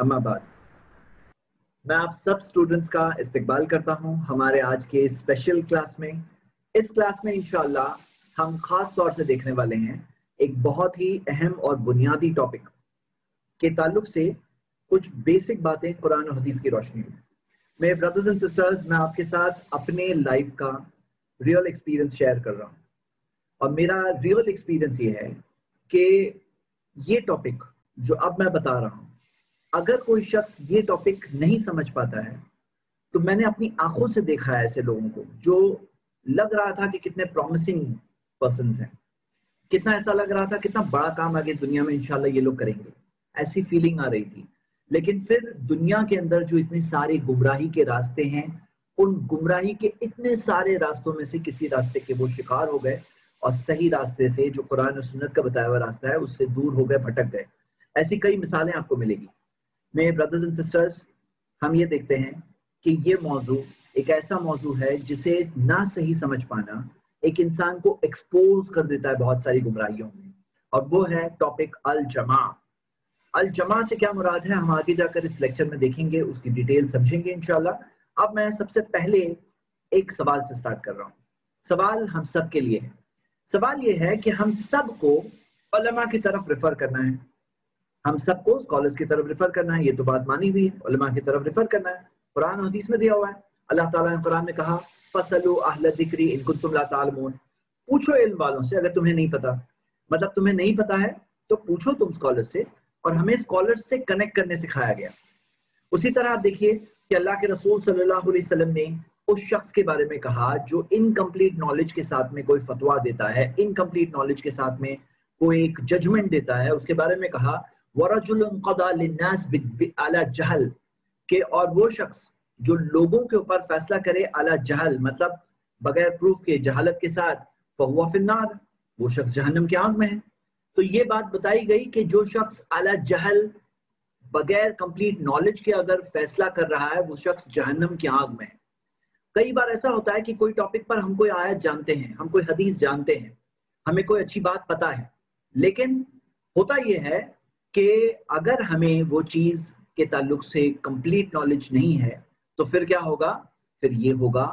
अम्मा बाद मैं आप सब स्टूडेंट्स का इस्तकबाल करता हूँ हमारे आज के स्पेशल क्लास में। इस क्लास में इंशाल्लाह हम खास तौर से देखने वाले हैं एक बहुत ही अहम और बुनियादी टॉपिक के ताल्लुक से कुछ बेसिक बातें कुरान और हदीस की रोशनी में। मेरे ब्रदर्स एंड सिस्टर्स मैं आपके साथ अपने लाइफ का रियल एक्सपीरियंस शेयर कर रहा हूँ। और मेरा रियल एक्सपीरियंस ये है कि ये टॉपिक जो अब मैं बता रहा हूँ, अगर कोई शख्स ये टॉपिक नहीं समझ पाता है तो मैंने अपनी आँखों से देखा है ऐसे लोगों को, जो लग रहा था कि कितने प्रॉमिसिंग पर्सन हैं। कितना ऐसा लग रहा था, कितना बड़ा काम आगे दुनिया में इंशाल्लाह ये लोग करेंगे। ऐसी फीलिंग आ रही थी। लेकिन फिर दुनिया के अंदर जो इतने सारे गुमराही के रास्ते हैं, उन गुमराही के इतने सारे रास्तों में से किसी रास्ते के वो शिकार हो गए और सही रास्ते से जो कुरान और सुन्नत का बताया हुआ रास्ता है, उससे दूर हो गए, भटक गए। ऐसी कई मिसालें आपको मिलेगी। मेरे ब्रदर्स एंड सिस्टर्स हम ये देखते हैं कि ये मौजू एक ऐसा मौजू है जिसे ना सही समझ पाना एक इंसान को एक्सपोज कर देता है बहुत सारी गुमराहियों में। और वो है टॉपिक अल जमा अल जमा से क्या मुराद है? हम आगे जाकर इस लेक्चर में देखेंगे, उसकी डिटेल समझेंगे इनशाला अब मैं सबसे पहले एक सवाल से स्टार्ट कर रहा हूँ। सवाल हम सब के लिए है। सवाल ये है कि हम सबको की तरफ़ रेफर करना है। हम सबको स्कॉलर्स की तरफ़ रेफर करना है, ये तो बात मानी हुई है। की तरफ़ रेफर करना है। कुरान हदीस में दिया हुआ है। अल्लाह ताला ने कुरान में कहा, फसलो अहल जिक्री इन कुंतुम ला पूछो इल्म वालों से, अगर तुम्हें नहीं पता। मतलब तुम्हें नहीं पता है तो पूछो तुम स्कॉलर से और हमें स्कॉलर से कनेक्ट करने सिखाया गया। उसी तरह आप देखिए कि अल्लाह के रसूल सल्लल्लाहु अलैहि वसल्लम ने उस शख्स के बारे में कहा जो इनकम्प्लीट नॉलेज के साथ में कोई फतवा देता है इनकम्प्लीट नॉलेज के साथ में कोई एक जजमेंट देता है, उसके बारे में कहा जहल के और वो शख्स जो लोगों के ऊपर फैसला करे, अला जहल मतलब बगैर प्रूफ के, जहालत के साथ फहुआ फिन्नार वो शख्स जहन्नम के आग में है। तो ये बात बताई गई कि जो शख्स अला जहल बगैर कंप्लीट नॉलेज के अगर फैसला कर रहा है, वो शख्स जहन्नम की आग में है। कई बार ऐसा होता है कि कोई टॉपिक पर हम कोई आयत जानते हैं, हम कोई हदीस जानते हैं, हमें कोई अच्छी बात पता है। लेकिन होता यह है कि अगर हमें वो चीज़ के ताल्लुक से कंप्लीट नॉलेज नहीं है तो फिर क्या होगा? फिर ये होगा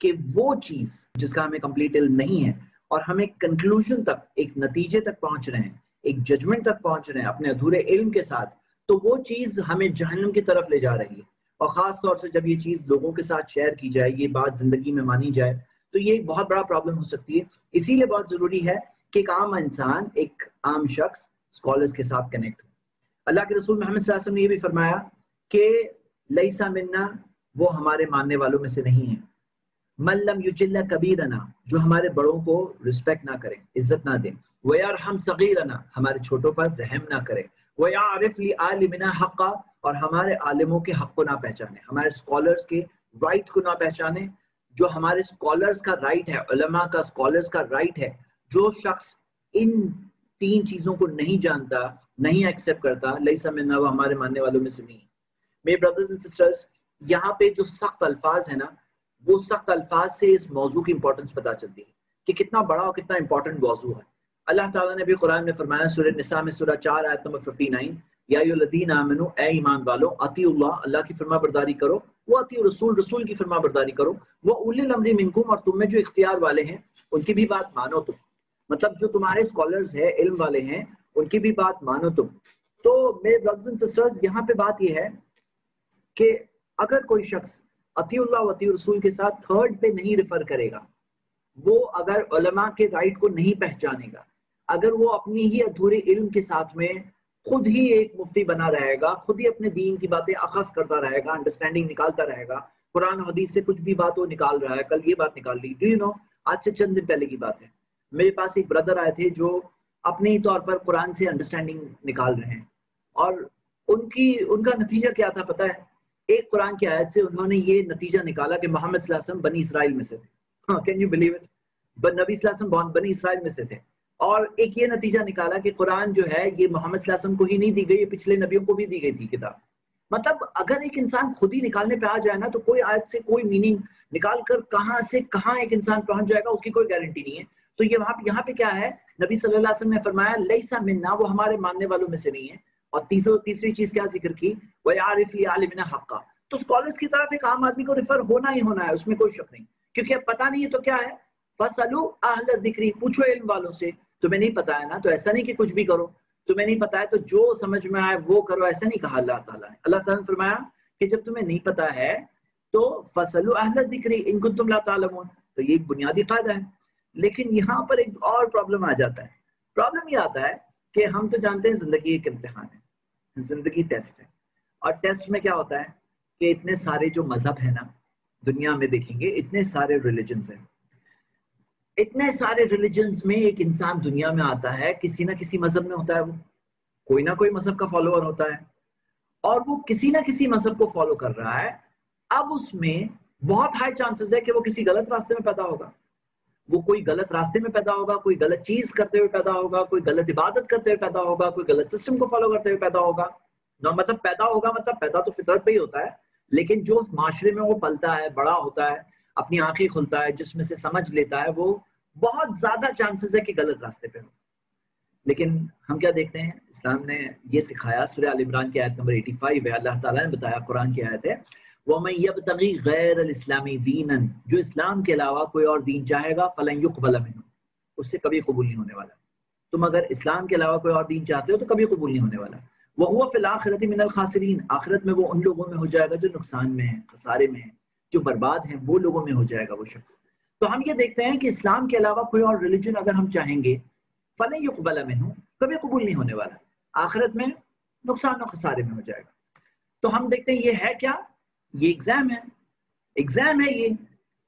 कि वो चीज़ जिसका हमें कंप्लीट इल्म नहीं है और हम एक कंक्लूजन तक, एक नतीजे तक पहुँच रहे हैं, एक जजमेंट तक पहुँच रहे हैं अपने अधूरे इल्म के साथ तो वो चीज़ हमें जहन्नम की तरफ़ ले जा रही है। और खास तौर से जब ये चीज़ लोगों के साथ शेयर की जाए, ये बात ज़िंदगी में मानी जाए तो ये एक बहुत बड़ा प्रॉब्लम हो सकती है। इसीलिए बहुत ज़रूरी है कि एक आम इंसान, एक आम शख्स स्कॉलर्स के साथ कनेक्ट हो। अल्लाह के रसूल मोहम्मद ने यह भी फरमाया कि लईसा मिन्ना, वो हमारे मानने वालों में से नहीं है। मल्लम युजिल्ला कबीरना, जो हमारे बड़ों को रिस्पेक्ट ना करें, इज़्ज़त ना दें। वो यार हम सगीरना, हमारे छोटों पर रहम ना करें। वो या आरिफ ली आलिमिना हक्का, और हमारे आलिमों के हक को ना पहचाने। हमारे स्कॉलर्स के राइट को ना पहचाने। जो हमारे स्कॉलर्स का राइट है उलमा का स्कॉलर्स का राइट है, जो शख्स इन तीन चीज़ों को नहीं जानता, नहीं एक्सेप्ट करता लई समझना वो हमारे मानने वालों में से नहीं। मेरे ब्रदर्स एंड सिस्टर्स यहाँ पे जो सख्त अल्फाज है ना वो सख्त अल्फाज से इस मौजू की इंपॉर्टेंस पता चलती है कि कितना बड़ा और कितना इंपॉर्टेंट मौजू है। अल्लाह ताला ने भी कुरान में फरमाया सूर्य निसा में सूरह चार आयत नंबर 59 या युल्लदीन आमनु, ए ईमान वालों, अतीउल्लाह, अल्लाह की फरमा बरदारी करो, वो अती रसूल रसूल की फरमा बरदारी करो, वो उलिल अमरी मिनकुम, और तुम में जो इख्तियार वाले हैं, उनकी भी बात मानो तुम। मतलब जो तुम्हारे स्कॉलर्स हैं, इल्म वाले हैं, उनकी भी बात मानो तुम। तो मेरे ब्रदर्स एंड सिस्टर्स यहाँ पे बात यह है कि अगर कोई शख्स अतीउल्लाह वती रसूल के साथ थर्ड पे नहीं रिफर करेगा। वो अगर उलमा के राइट को नहीं पहचानेगा, अगर वो अपनी ही अधूरे इल्म के साथ में खुद ही एक मुफ्ती बना रहेगा, खुद ही अपने दीन की बातें अखस करता रहेगा अंडरस्टैंडिंग निकालता रहेगा, कुरान हदीस से कुछ भी बात वो निकाल रहा है, कल ये बात निकाल ली। डू यू नो आज से चंद दिन पहले की बात है। मेरे पास एक ब्रदर आए थे जो अपने ही तौर पर कुरान से अंडरस्टैंडिंग निकाल रहे हैं। और उनकी, उनका नतीजा क्या था पता है? एक कुरान की आयत से उन्होंने ये नतीजा निकाला कि मोहम्मद बनी इसराइल में से थे। कैन यू बिलीव इट नबी बनी इसराइल में से थे। और एक ये नतीजा निकाला कि कुरान जो है, ये मोहम्मद को ही नहीं दी गई पिछले नबियों को भी दी गई थी किताब। मतलब अगर एक इंसान खुद ही निकालने पे आ जाए ना तो कोई आयत से कोई मीनिंग निकाल कर कहाँ से कहाँ एक इंसान पहुँच जाएगा, उसकी कोई गारंटी नहीं है। तो ये यहाँ पे क्या है? नबी सल्लल्लाहु अलैहि वसल्लम ने फरमाया लईसा मिन्ना वो हमारे मानने वालों में से नहीं है। और तीसरी तीसरी चीज़ क्या ज़िक्र की? वह आलिमिना हक्का तो स्कॉलर्स की तरफ़ एक आम आदमी को रिफर होना ही होना है, उसमें कोई शक नहीं। क्योंकि अब पता नहीं है तो क्या है? फसलू अहल दिक्री, पूछो इल्म वालों से। तुम्हें नहीं पता है ना? तो ऐसा नहीं कि कुछ भी करो। तुम्हें नहीं पता है तो जो समझ में आए वो करो, ऐसा नहीं कहा अल्लाह ताला ने। अल्लाह ताला ने फरमाया कि जब तुम्हें नहीं पता है तो फसलु अहल दिक्री इनको तुम ला तो ये एक बुनियादी कायदा है। लेकिन यहाँ पर एक और प्रॉब्लम आ जाता है। प्रॉब्लम ये आता है कि हम तो जानते हैं ज़िंदगी एक इम्तिहान है। ज़िंदगी टेस्ट है। और टेस्ट में क्या होता है कि इतने सारे जो मज़हब है ना, दुनिया में देखेंगे, इतने सारे रिलीजन हैं। इतने सारे रिलीजन में एक इंसान दुनिया में आता है, किसी ना किसी मज़हब में होता है वो। कोई ना कोई मज़हब का फॉलोअर होता है। और वो किसी ना किसी मज़हब को फॉलो कर रहा है। अब उसमें बहुत हाई चांसेस है कि वो किसी गलत रास्ते में पैदा होगा। वो कोई गलत रास्ते में पैदा होगा, कोई गलत चीज़ करते हुए पैदा होगा, कोई गलत इबादत करते हुए पैदा होगा, कोई गलत सिस्टम को फॉलो करते हुए पैदा होगा। ना मतलब पैदा होगा मतलब पैदा तो फितरत पे ही होता है, लेकिन जो माशरे में वो पलता है, बड़ा होता है, अपनी आँखें खुलता है, जिसमें से समझ लेता है, वो बहुत ज़्यादा चांसेस है कि गलत रास्ते पे हो। लेकिन हम क्या देखते हैं? इस्लाम ने ये सिखाया सूर्य अल इमरान की आयत नंबर 85 है, अल्लाह ताला ने बताया, कुरान की आयत है वो मैं यब गैर इस्लामी दीन जो इस्लाम के अलावा कोई और दीन चाहेगा फलन युकबल मिन उससे कभी कबूल नहीं होने वाला तुम अगर इस्लाम के अलावा कोई और दीन चाहते हो तो कभी कबूल नहीं होने वाला वह हुआ फिल आखिरत मिनल खासरीन आखिरत में वो उन लोगों में हो जाएगा जो नुकसान में है खसारे में है जो बर्बाद हैं वो लोगों में हो जाएगा वो शख्स तो हम ये देखते हैं कि इस्लाम के अलावा कोई और रिलीजन अगर हम चाहेंगे फल युकबल में हूँ कभी कबूल नहीं होने वाला आखिरत में नुकसान और खसारे में हो जाएगा तो हम देखते हैं ये है क्या ये एग्ज़ाम है एग्ज़ाम है ये.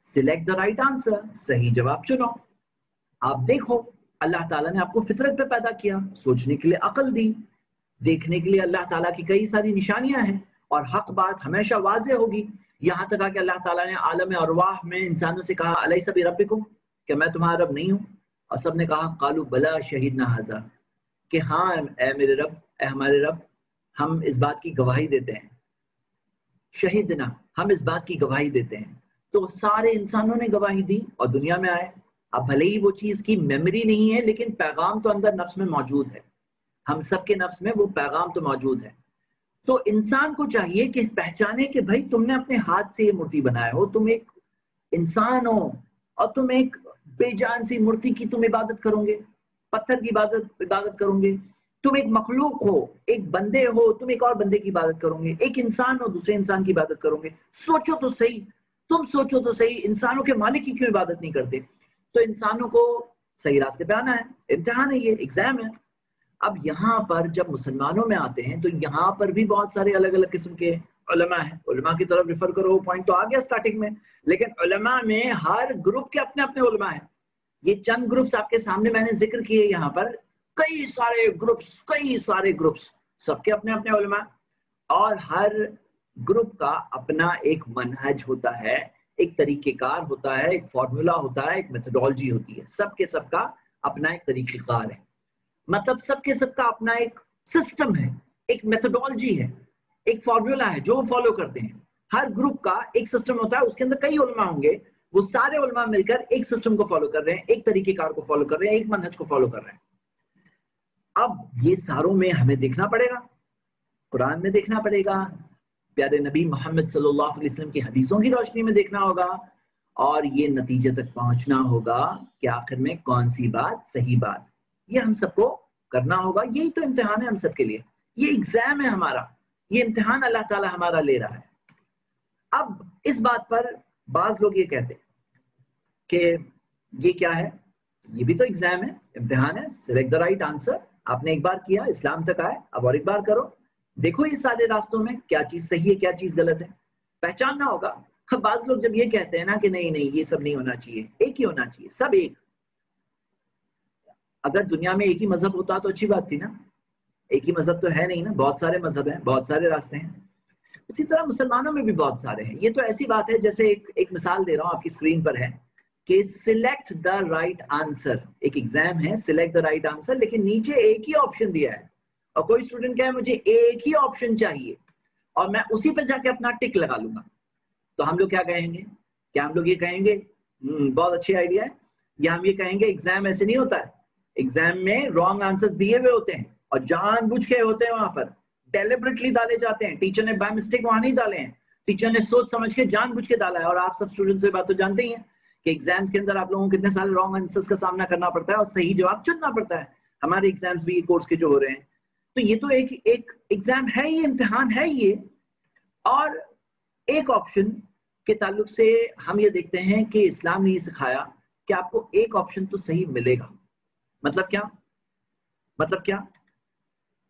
सिलेक्ट द राइट आंसर सही जवाब चुनो. आप देखो, अल्लाह ताला ने आपको फितरत पे पैदा किया, सोचने के लिए अकल दी, देखने के लिए अल्लाह ताला की कई सारी निशानियाँ हैं, और हक बात हमेशा वाज होगी. यहाँ तक कि अल्लाह ताला ने आलम अरवाह में इंसानों से कहा अलई सभी रब को कि मैं तुम्हारा रब नहीं हूँ. और सबने कहा, कालू बला शहीद ना हाजा. कि हाँ ए मेरे रब, ए हमारे रब, हम इस बात की गवाही देते हैं. शहीद ना, हम इस बात की गवाही देते हैं। तो सारे इंसानों ने गवाही दी और दुनिया में आए। अब भले ही वो चीज़ की मेमोरी नहीं है, लेकिन पैगाम तो अंदर नफ्स में मौजूद है। हम सबके नफ्स में वो पैगाम तो मौजूद है। तो इंसान को चाहिए कि पहचाने कि भाई तुमने अपने हाथ से ये मूर्ति बनाया हो। तुम एक इंसान हो और तुम एक बेजान सी मूर्ति की तुम इबादत करोगे, पत्थर की इबादत इबादत करोगे। तुम एक मखलूक हो, एक बंदे हो, तुम एक और बंदे की इबादत करोगे, एक इंसान हो दूसरे इंसान की इबादत करोगे। सोचो तो सही, तुम सोचो तो सही, इंसानों के मालिक की क्यों इबादत नहीं करते? तो इंसानों को सही रास्ते पे आना है, इम्तिहान है ये, एग्ज़ाम है। अब यहाँ पर जब मुसलमानों में आते हैं तो यहाँ पर भी बहुत सारे अलग अलग किस्म के उलमा है। उलमा की तरफ़ रिफर करो पॉइंट तो आ गया स्टार्टिंग में। लेकिन उलमा में हर ग्रुप के अपने अपने उलमा है। ये चंद ग्रुप्स आपके सामने मैंने ज़िक्र किए यहाँ पर। कई सारे ग्रुप्स कई सारे ग्रुप्स सबके अपने अपने उलमा। और हर ग्रुप का अपना एक मनहज होता है, एक तरीकेकार होता है, एक फॉर्मूला होता है, एक मेथोडोलॉजी होती है। सबके सबका अपना एक तरीकेकार है। मतलब सबके सबका अपना एक सिस्टम है, एक मेथोडोलॉजी है, एक फॉर्मूला है, जो फॉलो करते हैं। हर ग्रुप का एक सिस्टम होता है, उसके अंदर कई उलमा होंगे। वो सारे उलमा मिलकर एक सिस्टम को फॉलो कर रहे हैं, एक तरीकेकार को फॉलो कर रहे हैं, एक मनहज को फॉलो कर रहे हैं। अब ये सारों में हमें देखना पड़ेगा, कुरान में देखना पड़ेगा, प्यारे नबी मोहम्मद सल्लल्लाहु अलैहि वसल्लम की हदीसों की रोशनी में देखना होगा, और ये नतीजे तक पहुँचना होगा कि आखिर में कौन सी बात सही बात। ये हम सबको करना होगा, यही तो इम्तिहान है हम सबके लिए। ये एग्ज़ाम है हमारा, ये इम्तिहान अल्लाह ताला हमारा ले रहा है। अब इस बात पर बाज लोग ये कहते कि ये क्या है? ये भी तो एग्ज़ाम है, इम्तिहान है सिलेक्ट द राइट आंसर। आपने एक बार किया, इस्लाम तक आए, अब और एक बार करो। देखो ये सारे रास्तों में क्या चीज़ सही है, क्या चीज़ गलत है। पहचानना होगा। बाज लोग जब ये कहते हैं ना कि नहीं नहीं, ये सब नहीं होना चाहिए, एक ही होना चाहिए, सब एक। अगर दुनिया में एक ही मज़हब होता तो अच्छी बात थी ना। एक ही मज़हब तो है नहीं ना, बहुत सारे मज़हब हैं, बहुत सारे रास्ते हैं। उसी तरह मुसलमानों में भी बहुत सारे हैं। ये तो ऐसी बात है, जैसे एक एक मिसाल दे रहा हूँ, आपकी स्क्रीन पर है। कि सिलेक्ट द राइट आंसर एक एग्ज़ाम है सिलेक्ट द राइट आंसर लेकिन नीचे एक ही ऑप्शन दिया है। और कोई स्टूडेंट क्या है मुझे एक ही ऑप्शन चाहिए और मैं उसी पर जाके अपना टिक लगा लूँगा। तो हम लोग क्या कहेंगे? क्या हम लोग ये कहेंगे? हम्म, बहुत अच्छी आइडिया है। या हम ये कहेंगे एग्ज़ाम ऐसे नहीं होता है। एग्ज़ाम में रॉन्ग आंसर दिए हुए होते हैं और जानबूझ के होते हैं वहाँ पर। डेलिबरेटली डाले जाते हैं। टीचर ने बाय मिस्टेक वहाँ नहीं डाले हैं। टीचर ने सोच समझ के जानबूझ के डाला है और आप सब स्टूडेंट से बात तो जानते ही हैं। कि एग्ज़ाम्स के अंदर आप लोगों को कितने सारे रॉन्ग आंसर्स का सामना करना पड़ता है और सही जवाब चुनना पड़ता है। हमारे एग्ज़ाम्स भी कोर्स के जो हो रहे हैं। तो ये तो एक एक एग्ज़ाम है ये, इम्तिहान है ये। और एक ऑप्शन के ताल्लुक से हम ये देखते हैं कि इस्लाम ने ये सिखाया कि आपको एक ऑप्शन तो सही मिलेगा। मतलब क्या? मतलब क्या?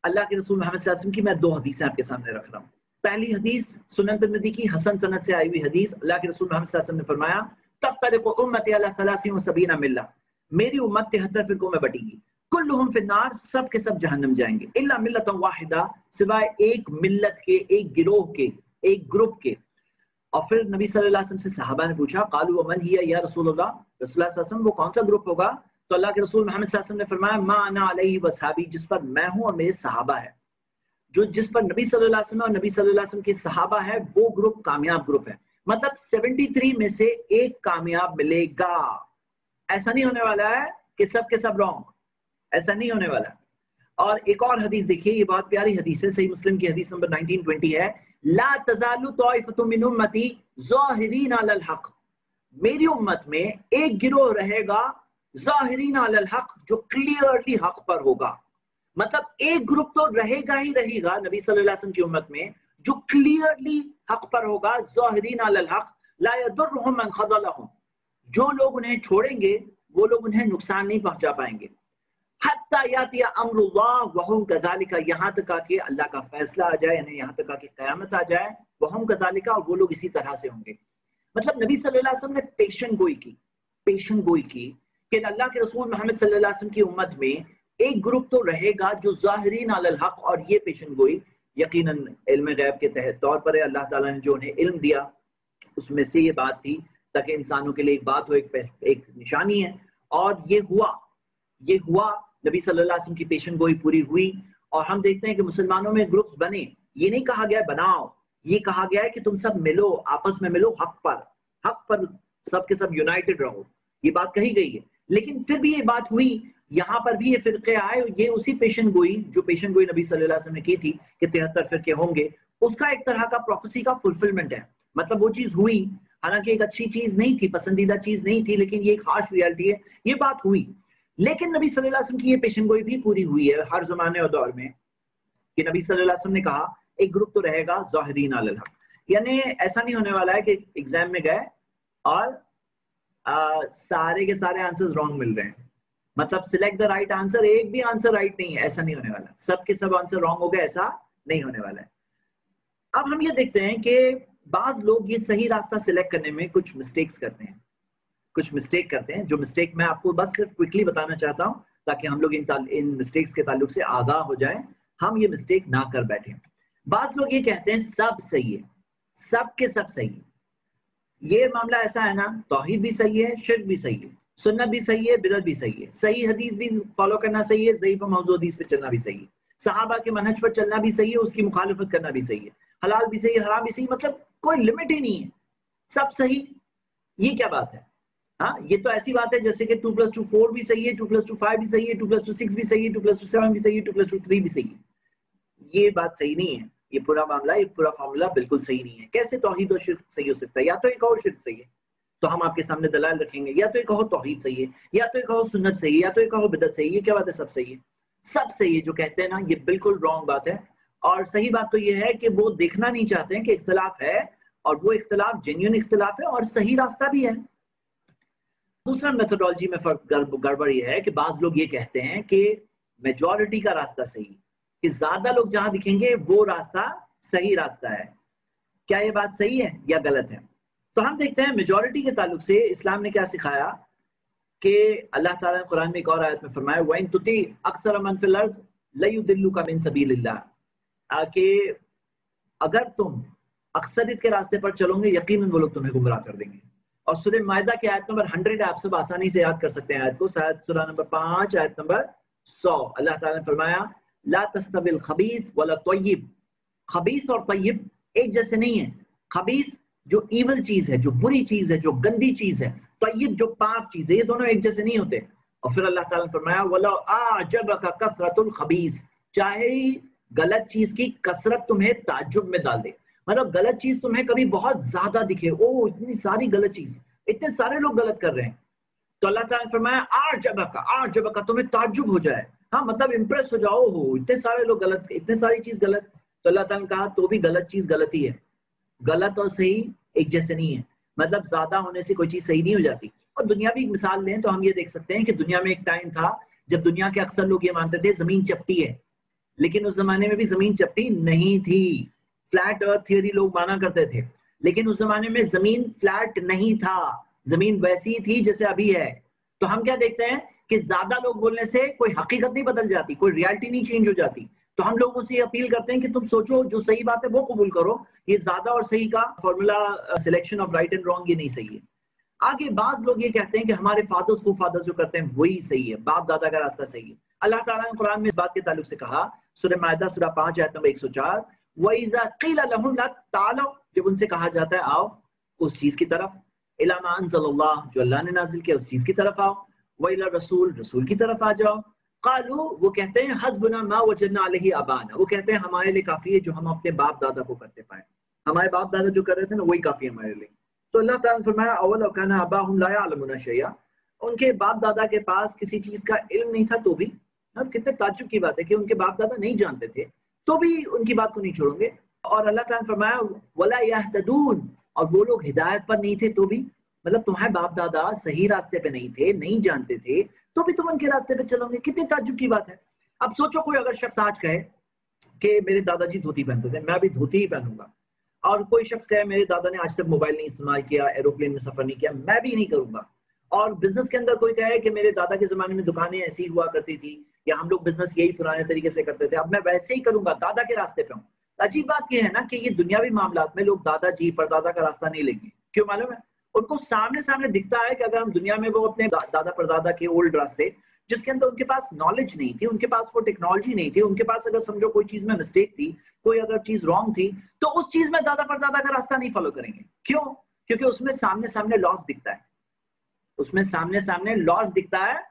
अल्लाह के रसूल मोहम्मद की मैं दो हदीसें आपके सामने रख रहा हूँ। पहली हदीस सुनन तिरमिजी की, हसन सनत से आई हुई हदीस। अल्लाह के रसूल मोहम्मद ने फरमाया तफ्तरिकु उम्मती सबीना मिल्ला मेरी उम्मत तिहत्तर फिरकों में बटेगी कुल्लुहुम फिन्नार सब के सब जहन्नम जाएँगे इल्ला मिल्लत वाहिदा सिवाय एक मिल्लत के एक गिरोह के एक ग्रुप के और फिर नबी सल्लल्लाहु अलैहि वसल्लम से सहाबा ने पूछा कालू अमन ही या रसूलुल्लाह रसूलुल्लाह सल्लल्लाहु अलैहि वो कौन सा ग्रुप होगा तो अल्लाह के रसूल मोहम्मद वसल्लम ने फरमाया मा अना अलैहि वसहाबी जिस पर मैं हूँ और मेरे सहाबा है जो जिस पर नबी सल्लल्लाहु अलैहि वसल्लम और नबी सल्लल्लाहु अलैहि वसल्लम के सहाबा है वो ग्रुप कामयाब ग्रुप है मतलब 73 में से एक कामयाब मिलेगा। ऐसा नहीं होने वाला है कि सब के सब रॉन्ग ऐसा नहीं होने वाला। और एक और हदीस देखिए, ये बहुत प्यारी हदीस है, सही मुस्लिम की हदीस नंबर 1920 है। ला तजालु अलल हक। मेरी उम्मत में एक गिरोह रहेगा ज़ाहिरीन अलल हक, जो क्लियरली हक पर होगा। मतलब एक ग्रुप तो रहेगा ही रहेगा नबी सल्लल्लाहु अलैहि वसल्लम की उम्मत में जो क्लियरली हक पर होगा, ज़ाहिरीन हक, ला यदुरहुम जो लोग उन्हें छोड़ेंगे, वो लोग उन्हें नुकसान नहीं पहुँचा पाएँगे। यहाँ तक आके अल्लाह का फैसला आ जाए, यानी यहाँ तक आके कयामत आ जाए, वहम कदालिका और वो लोग इसी तरह से होंगे। मतलब नबी सल्लल्लाहु ने पेशन गोई की पेशन गोई की कि अल्लाह के रसूल मोहम्मद वसल्लम की उम्मत में एक ग्रुप तो रहेगा जो जाहिरीन अल हक और ये पेशन गोई यकीनन इल्म गैब के तहत तौर पर अल्लाह ताला ने जो उन्हें इल्म दिया उसमें से ये बात थी ताकि इंसानों के लिए एक बात हो एक, एक निशानी है। और ये हुआ ये हुआ नबी सल्लल्लाहु अलैहि वसल्लम की पेशन गोई पूरी हुई और हम देखते हैं कि मुसलमानों में ग्रुप्स बने। ये नहीं कहा गया बनाओ ये कहा गया है कि तुम सब मिलो आपस में मिलो हक पर हक पर सब के सब यूनाइटेड रहो। ये बात कही गई है। लेकिन फिर भी ये बात हुई यहाँ पर भी ये फिरके आए ये उसी पेशन गोई जो पेशन गोई नबी सल्लल्लाहु अलैहि वसल्लम ने की थी कि तिहत्तर फिरके होंगे उसका एक तरह का प्रोफेसी का फुलफिलमेंट है। मतलब वो चीज़ हुई हालाँकि एक अच्छी चीज़ नहीं थी पसंदीदा चीज़ नहीं थी लेकिन ये एक हार्श रियलिटी है ये बात हुई। लेकिन नबी वसल्लम की ये पेशन गोई भी पूरी हुई है हर जमाने और दौर में कि नबी वसल्लम ने कहा एक ग्रुप तो रहेगा जहरीन अल यानी ऐसा नहीं होने वाला है कि एग्ज़ाम में गए और आ, सारे के सारे आंसर्स रॉन्ग मिल रहे हैं। मतलब सिलेक्ट द राइट आंसर एक भी आंसर राइट नहीं है, ऐसा नहीं होने वाला। सब के सब आंसर रॉन्ग हो गए, ऐसा नहीं होने वाला है। अब हम ये देखते हैं कि बाज लोग ये सही रास्ता सिलेक्ट करने में कुछ मिस्टेक्स करते हैं। कुछ मिस्टेक करते हैं, जो मिस्टेक मैं आपको बस सिर्फ़ क्विकली बताना चाहता हूँ, ताकि हम लोग इन इन मिस्टेक्स के ताल्लुक से आगाह हो जाए, हम ये मिस्टेक ना कर बैठे बाज लोग ये कहते हैं, सब सही है। सब के सब सही है। ये मामला ऐसा है ना, तोहिद भी सही है, शिरक भी सही है। सुन्नत भी सही है बिदत भी सही है सही हदीस भी फॉलो करना सही है जईफ मौजू हदीस पे चलना भी सही है सहाबा के मनहज पर चलना भी सही है उसकी मुखालफत करना भी सही है हलाल भी सही है हराम भी सही मतलब कोई लिमिट ही नहीं है सब सही ये क्या बात है हाँ ये तो ऐसी बात है जैसे कि टू प्लस टू फोर भी सही है टू प्लस टू फाइव भी सही है टू प्लस टू सिक्स भी सही है टू प्लस टू सेवन भी सही है टू प्लस टू थ्री भी सही है ये बात सही नहीं है ये पूरा मामला ये पूरा फॉर्मूला बिल्कुल सही नहीं है कैसे तोहिद और शिरक सही हो सकता है या तो एक और शिरक सही है तो हम आपके सामने दलाल रखेंगे। या तो एक कहो तोहिद सही है, या तो एक कहो सुन्नत सही है, या तो एक कहो बिदत सही है, क्या बात है, सब सही है। सब सही है जो कहते हैं ना, ये बिल्कुल रॉन्ग बात है। और सही बात तो ये है कि वो देखना नहीं चाहते हैं कि इख्तलाफ है, और वो इख्तलाफ जेन्यून इख्तलाफ है, और सही रास्ता भी है। दूसरा मेथोडोलॉजी में फ़र्क गड़बड़ ये है कि बाज लोग ये कहते हैं कि मेजोरिटी का रास्ता सही, कि ज़्यादा लोग जहाँ दिखेंगे, वो रास्ता सही रास्ता है। क्या ये बात सही है या गलत है? तो हम देखते हैं मेजोरिटी के ताल्लुक से इस्लाम ने क्या सिखाया कि अल्लाह ताला ने कुरान में एक और आयत में फरमाया, वइन तुति अक्सर मन फिल अर्द लयुदिल्लु का मिन सबीलिल्लाह. कि अगर तुम अक्सरियत के रास्ते पर चलोगे यकीन वो लोग तुम्हें गुमराह कर देंगे। और सुर मायदा की आयत नंबर हंड्रेड आप सब आसानी से याद कर सकते हैं आयत को। शायद सुरा नंबर पाँच, आयत नंबर सौ। अल्लाह ताला ने फरमाया, ला तस्तविल खबीस वाला तय्यब। खबीस और तय्यब एक जैसे नहीं है। खबीस जो ईवल चीज़ है, जो बुरी चीज़ है, जो गंदी चीज़ है, तय्यब, जो पाक चीज़ है, ये दोनों एक जैसे नहीं होते। और फिर अल्लाह ताला ने फरमाया, वला आजब का कसरतुल खबीस चाहे गलत चीज़ की कसरत तुम्हें ताजुब में डाल दे। मतलब गलत चीज़ तुम्हें कभी बहुत ज़्यादा दिखे, ओ, इतनी सारी गलत चीज़, इतने सारे लोग गलत कर रहे हैं। तो अल्लाह ताला ने फरमाया आर जब का आर जब का तुम्हें ताजुब हो जाए। हाँ मतलब इंप्रेस हो जाओ हो इतने सारे लोग गलत, इतने सारी चीज़ गलत। तो अल्लाह ताला ने कहा तो भी गलत चीज़ गलत ही है। गलत और सही एक जैसे नहीं है। मतलब ज़्यादा होने से कोई चीज़ सही नहीं हो जाती। और दुनिया भी मिसाल लें तो हम ये देख सकते हैं कि दुनिया में एक टाइम था जब दुनिया के अक्सर लोग ये मानते थे, ज़मीन चपटी है। लेकिन उस जमाने में भी ज़मीन चपटी नहीं थी। फ्लैट अर्थ थियोरी लोग माना करते थे। लेकिन उस जमाने में ज़मीन फ्लैट नहीं था। ज़मीन वैसी थी जैसे अभी है। तो हम क्या देखते हैं कि ज़्यादा लोग बोलने से कोई हकीकत नहीं बदल जाती, कोई रियलिटी नहीं चेंज हो जाती। तो हम लोगों से अपील करते हैं कि तुम सोचो, जो सही बात है वो कबूल करो। ये ज़्यादा और सही का formula selection of right and wrong ये नहीं सही है। आगे बाज लोग ये कहते हैं कि हमारे फादर्स को फादर्स जो करते हैं, वही सही है। बाप दादा का रास्ता सही है। अल्लाह ताला ने कुरान में इस बात के ताल्लुक से कहा, सूरह मायदा, सूरह 5 आयत नंबर 104 वइजा कीला लहुम ला तालो जब उनसे कहा जाता है, आओ उस चीज़ की तरफ़ इलामा अनजलल्लाह जो अल्लाह ने नाजिल किया, उस चीज़ की तरफ़ आओ। वइला रसूल रसूल की तरफ़ आ जाओ। कालू वो कहते हैं हसबना मा वजन्ना अलैहि अबाना वो कहते हैं हमारे लिए काफ़ी है जो हम अपने बाप दादा को करते पाए हमारे बाप दादा जो कर रहे थे ना वही काफ़ी हमारे लिए तो अल्लाह ताला अवल काना अबाहुम ला यालमुना शैया उनके बाप दादा के पास किसी चीज़ का इल्म नहीं था तो भी अब कितने ताजुब की बात है कि उनके बाप दादा नहीं जानते थे तो भी उनकी बात को नहीं छोड़ोगे और अल्लाह ताला वला और वो लोग हिदायत पर नहीं थे तो भी मतलब तुम्हारे बाप दादा सही रास्ते पे नहीं थे, नहीं जानते थे तो भी तुम उनके रास्ते पे चलोगे। कितनी ताजुब की बात है। अब सोचो कोई अगर शख्स आज कहे कि मेरे दादाजी धोती पहनते थे, मैं भी धोती ही पहनूँगा। और कोई शख्स कहे, मेरे दादा ने आज तक मोबाइल नहीं इस्तेमाल किया, एरोप्लेन में सफ़र नहीं किया, मैं भी नहीं करूँगा। और बिज़नेस के अंदर कोई कहे कि मेरे दादा के जमाने में दुकानें ऐसी हुआ करती थी, या हम लोग बिज़नेस यही पुराने तरीके से करते थे, अब मैं वैसे ही करूँगा, दादा के रास्ते पे हूँ। अजीब बात यह है ना कि ये दुनियावी मामला में लोग दादाजी, परदादा का रास्ता नहीं लेंगे। क्यों मालूम है? उनको सामने सामने दिखता है कि अगर हम दुनिया में वो अपने दादा परदादा के ओल्ड रास्ते जिसके अंदर उनके पास नॉलेज नहीं थी, उनके पास वो टेक्नोलॉजी नहीं थी, उनके पास अगर समझो कोई चीज़ में मिस्टेक थी, कोई अगर चीज़ रॉन्ग थी तो उस चीज़ में दादा परदादा का रास्ता नहीं फॉलो करेंगे। क्यों? क्योंकि उसमें सामने सामने लॉस दिखता है। उसमें सामने सामने लॉस दिखता है।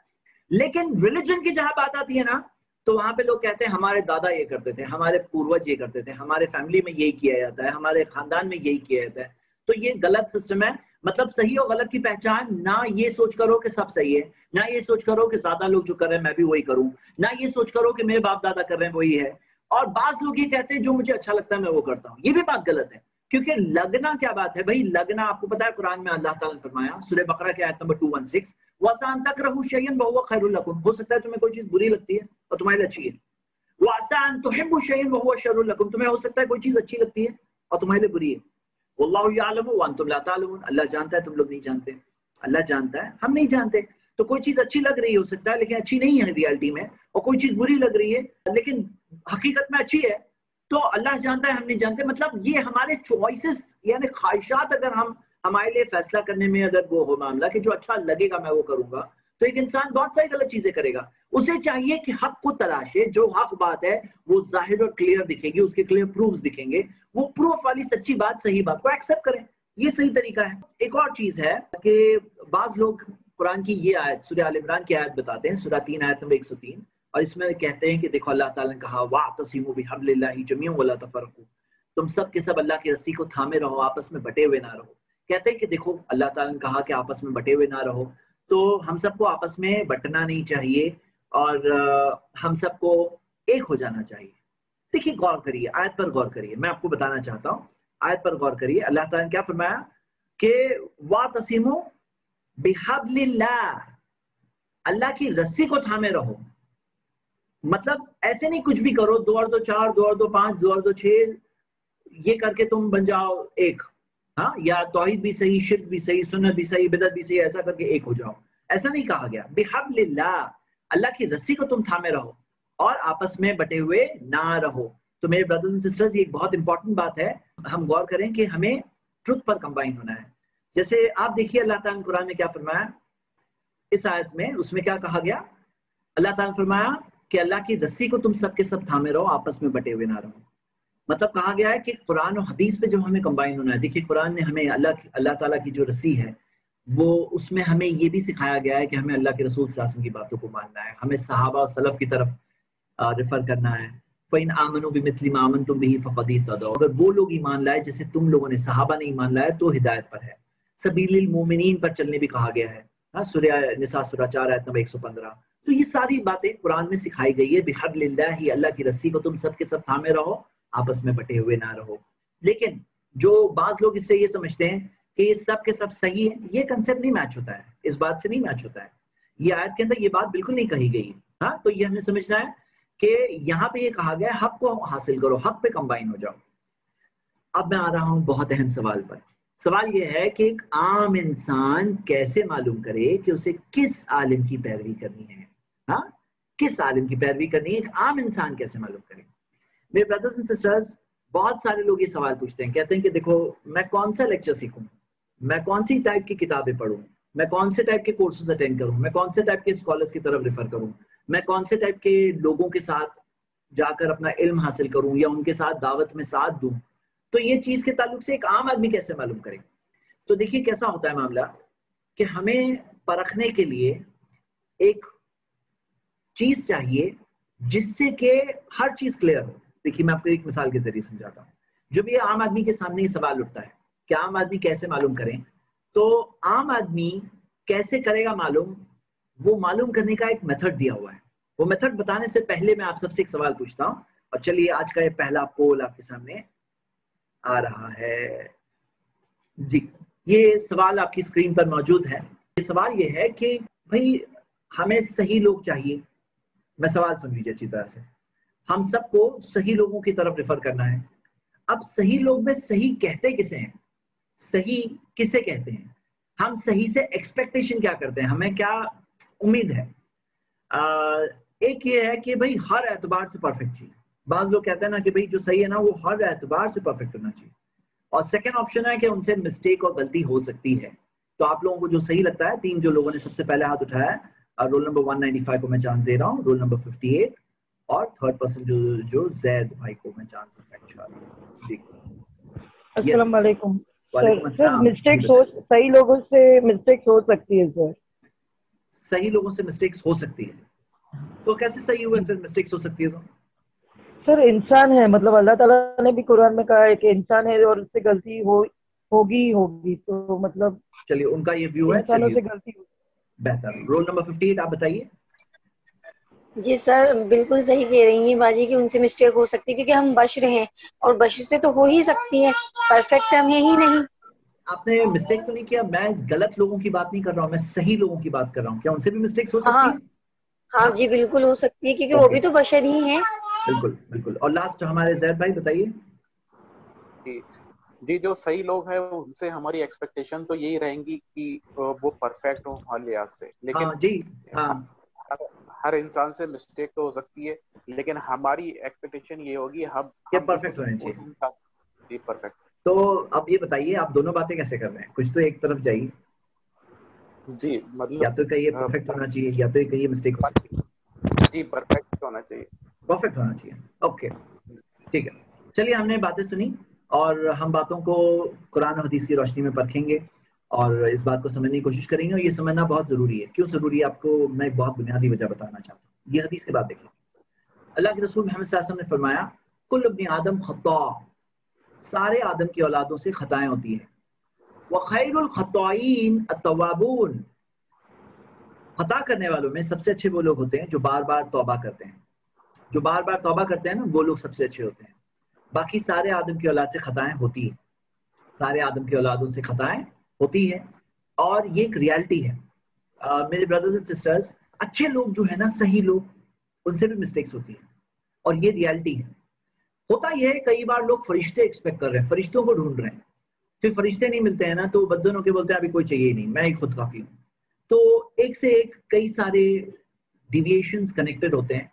लेकिन रिलीजन की जहाँ बात आती है ना तो वहाँ पे लोग कहते हैं, हमारे दादा ये करते थे, हमारे पूर्वज ये करते थे, हमारे फैमिली में यही किया जाता है, हमारे खानदान में यही किया जाता है। तो ये गलत सिस्टम है। मतलब सही और गलत की पहचान ना ये सोच करो कि सब सही है, ना ये सोच करो कि ज़्यादा लोग जो कर रहे हैं मैं भी वही करूँ, ना ये सोच करो कि मेरे बाप दादा कर रहे हैं वही है। और बाज लोग ये कहते हैं, जो मुझे अच्छा लगता है मैं वो करता हूँ। ये भी बात गलत है, क्योंकि लगना क्या बात है? भाई, लगना, आपको पता है कुरान में अल्लाह ताला ने फरमाया सूर्य बकरा के आयत नंबर 216 वसान तक रहू शयन बहुवा खैरुल लकुम। हो सकता है तुम्हें कोई चीज़ बुरी लगती है और तुम्हारे लिए अच्छी है। वो आसान तो हिब्बु शयन बहुवा शरुल लकुम। तुम्हें हो सकता है कोई चीज़ अच्छी लगती है और तुम्हारे लिए बुरी है। अल्लाह जानता है, तुम लोग नहीं जानते। अल्लाह जानता है, हम नहीं जानते। तो कोई चीज़ अच्छी लग रही हो सकता है, लेकिन अच्छी नहीं है रियलिटी में, और कोई चीज़ बुरी लग रही है, लेकिन हकीकत में अच्छी है तो अल्लाह जानता है, हम नहीं जानते। मतलब ये हमारे चॉइसेस यानी ख्वाहिशात अगर हम हमारे लिए फैसला करने में अगर वो हो मामला कि जो अच्छा लगेगा, मैं वो करूँगा। तो एक इंसान बहुत सारी गलत चीज़ें करेगा। उसे चाहिए कि हक को तलाशे, जो हक बात है, वो ज़ाहिर और क्लियर दिखेगी, उसके क्लियर प्रूफ दिखेंगे। वो प्रूफ वाली सच्ची बात, सही बात को एक्सेप्ट करें। ये सही तरीका है। एक और चीज़ है कि बाज लोग कुरान की ये आयत सूर्य आल इमरान की आयत बताते हैं सूर्य तीन, आयत नंबर एक सौ तीन, और इसमें कहते हैं कि देखो अल्लाह ताला ने कहा वाह तसीमु बिहब्लिल्लाहि जमीअन वला तफरकू। तुम सब के सब अल्लाह की रस्सी को थामे रहो, आपस में बटे हुए ना रहो। कहते हैं कि देखो, अल्लाह ताला ने कहा कि आपस में बटे हुए ना रहो। तो हम सबको आपस में बटना नहीं चाहिए और हम सबको एक हो जाना चाहिए। देखिए, गौर करिए, आयत पर गौर करिए। मैं आपको बताना चाहता हूँ, आयत पर गौर करिए। अल्लाह ताला ने क्या फरमाया कि वा तसीमो बिहबलिल्ला अल्लाह की रस्सी को थामे रहो। मतलब ऐसे नहीं कुछ भी करो, दो और दो चार, दो और दो पाँच, दो और दो छह, ये करके तुम बन जाओ एक। हाँ या तोहिद भी सही शिर भी सही सुनत भी सही, बिदत भी सही, ऐसा करके एक हो जाओ। ऐसा नहीं कहा गया। बेहब अल्लाह की रस्सी को तुम थामे रहो और आपस में बटे हुए ना रहो। तो मेरे ब्रदर्स एंड सिस्टर्स ये एक बहुत इंपॉर्टेंट बात है। हम गौर करें कि हमें ट्रुथ पर कंबाइन होना है। जैसे आप देखिए, अल्लाह ताला कुरान में क्या फरमाया? इस आयत में उसमें क्या कहा गया? अल्लाह ताला फरमाया कि अल्लाह की रस्सी को तुम सबके सब थामे रहो, आपस में बटे हुए ना रहो। मतलब कहा गया है कि कुरान और हदीस पे जब हमें कंबाइन होना है, देखिए कुरान ने हमें अल्लाह अल्लाह ताला की जो रसी है, वो उसमें हमें ये भी सिखाया गया है कि हमें अल्लाह के रसूल शासन की बातों को मानना है, हमें सहाबा और सलफ की तरफ़ रेफर करना है। फ़ैन आमनो बिमिसली मामन तुम भी फ़दी तदो। अगर वो लोग ईमान लाए, जैसे तुम लोगों ने सहाबा ने ईमान लाया तो हिदायत पर है। सबील मोमिनीन पर चलने भी कहा गया है। हाँ आयत नंबर 115 तो ये सारी बातें कुरान में सिखाई गई है बिहबलिल्लाह ही अल्लाह की रस्सी को तुम सब के सब थामे रहो आपस में बटे हुए ना रहो। लेकिन जो बाज लोग इससे ये समझते हैं कि ये सब के सब सही है, ये कंसेप्ट नहीं मैच होता है। इस बात से नहीं मैच होता है। ये आयत के अंदर ये बात बिल्कुल नहीं कही गई। हाँ तो ये हमें समझना है कि यहाँ पे ये कहा गया है, हक को हासिल करो, हक पे कंबाइन हो जाओ। अब मैं आ रहा हूँ बहुत अहम सवाल पर। सवाल यह है कि एक आम इंसान कैसे मालूम करे कि उसे किस आलिम की पैरवी करनी है? हाँ किस आलिम की पैरवी करनी है? एक आम इंसान कैसे मालूम करे? मेरे ब्रदर्स एंड सिस्टर्स बहुत सारे लोग ये सवाल पूछते हैं, कहते हैं कि देखो, मैं कौन सा लेक्चर सीखूं? मैं कौन सी टाइप की किताबें पढ़ूं? मैं कौन से टाइप के कोर्सेज अटेंड करूँ? मैं कौन से टाइप के स्कॉलर्स की तरफ़ रेफर करूँ? मैं कौन से टाइप के लोगों के साथ जाकर अपना इल्म हासिल करूँ या उनके साथ दावत में साथ दूँ? तो ये चीज़ के ताल्लुक से एक आम आदमी कैसे मालूम करे? तो देखिए कैसा होता है मामला कि हमें परखने के लिए एक चीज़ चाहिए जिससे कि हर चीज़ क्लियर हो। देखिए, मैं आपको एक मिसाल के ज़रिए समझाता हूँ। जब ये आम आदमी के सामने ये सवाल उठता है कि आम आदमी कैसे मालूम करें तो आम आदमी कैसे करेगा मालूम? वो मालूम करने का एक मेथड दिया हुआ है। वो मेथड बताने से पहले मैं आप सबसे एक सवाल पूछता हूँ। और चलिए, आज का ये पहला पोल आपके सामने आ रहा है। जी, ये सवाल आपकी स्क्रीन पर मौजूद है। ये सवाल ये है कि भाई, हमें सही लोग चाहिए। मैं सवाल सुन लीजिए अच्छी तरह से। हम सबको सही लोगों की तरफ़ रेफर करना है। अब सही लोग में सही कहते किसे हैं? सही किसे कहते हैं? हम सही से एक्सपेक्टेशन क्या करते हैं? हमें क्या उम्मीद है? आ, एक ये है कि भाई हर एतबार से परफेक्ट चाहिए। बाज लोग कहते हैं ना कि भाई जो सही है ना वो हर एतबार से परफेक्ट होना चाहिए। और सेकेंड ऑप्शन है कि उनसे मिस्टेक और गलती हो सकती है। तो आप लोगों को जो सही लगता है तीन जो लोगों ने सबसे पहले हाथ उठाया है रोल नंबर 195 को मैं चांस दे रहा हूँ रोल नंबर 58 और थर्ड पर्सन जो जो जैद भाई को मैं चांस दूँगा जी। अस्सलाम वालेकुम सर मिस्टेक्स हो सही लोगों से मिस्टेक्स हो सकती है सर सही लोगों से मिस्टेक्स हो सकती है। तो कैसे सही हुए फिर मिस्टेक्स हो सकती है तो? सर इंसान है मतलब अल्लाह ताला ने भी कुरान में कहा है कि इंसान है और उससे गलती हो होगी होगी तो मतलब चलिए उनका ये व्यू है इंसानों से गलती बेहतर। रोल नंबर 58 आप बताइए। जी सर बिल्कुल सही कह रही हैं बाजी कि उनसे मिस्टेक हो सकती है क्योंकि हम बशर हैं और बशर से तो हो ही सकती है परफेक्ट हम है ही नहीं। आपने मिस्टेक तो नहीं किया मैं गलत लोगों की बात नहीं कर रहा हूँ मैं सही लोगों की बात कर रहा हूँ। क्या उनसे भी मिस्टेक्स हो सकती हाँ, है? हाँ जी बिल्कुल हो सकती है क्योंकि वो भी तो बशर ही है। बिल्कुल बिल्कुल। और लास्ट हमारे जैद भाई बताइए। जी जी जो सही लोग हैं उनसे हमारी एक्सपेक्टेशन तो यही रहेंगी कि वो परफेक्ट हो हर लिहाज से। लेकिन हाँ जी हाँ। हर, इंसान से मिस्टेक तो हो सकती है लेकिन हमारी एक्सपेक्टेशन ये होगी हम ये परफेक्ट होने चाहिए। जी परफेक्ट तो अब ये बताइए आप दोनों बातें कैसे कर रहे हैं? कुछ तो एक तरफ़ जाइए। जी मतलब या तो कहिए परफेक्ट होना चाहिए या तो कहिए मिस्टेक हो सकती है। जी परफेक्ट होना चाहिए। परफेक्ट होना चाहिए। ओके ठीक है। चलिए हमने बातें सुनी और हम बातों को कुरान हदीस की रोशनी में परखेंगे। और इस बात को समझने की कोशिश करेंगे और ये समझना बहुत ज़रूरी है। क्यों ज़रूरी है? आपको मैं एक बहुत बुनियादी वजह बताना चाहता हूँ। ये हदीस की बात देखिए अल्लाह के रसूल मोहम्मद ने फरमाया, कुल अपनी आदम खता सारे आदम की औलादों से खताएँ होती हैं। वह खताइन तवाबून खता करने वालों में सबसे अच्छे वो लोग होते हैं जो बार बार तौबा करते हैं। जो बार बार तौबा करते हैं ना, वो लोग सबसे अच्छे होते हैं। बाकी सारे आदम की औलाद से खताएँ होती है। सारे आदम की औलादों से खताएँ होती है और ये एक रियलिटी है। uh, मेरे ब्रदर्स एंड सिस्टर्स अच्छे लोग जो है ना सही लोग उनसे भी मिस्टेक्स होती है और ये रियलिटी है। होता यह है कई बार लोग फरिश्ते एक्सपेक्ट कर रहे हैं फरिश्तों को ढूंढ रहे हैं। फिर फरिश्ते नहीं मिलते हैं ना तो बदजन होकर बोलते हैं अभी कोई चाहिए नहीं मैं ही खुद काफ़ी हूँ। तो एक से एक कई सारे डिविएशन कनेक्टेड होते हैं।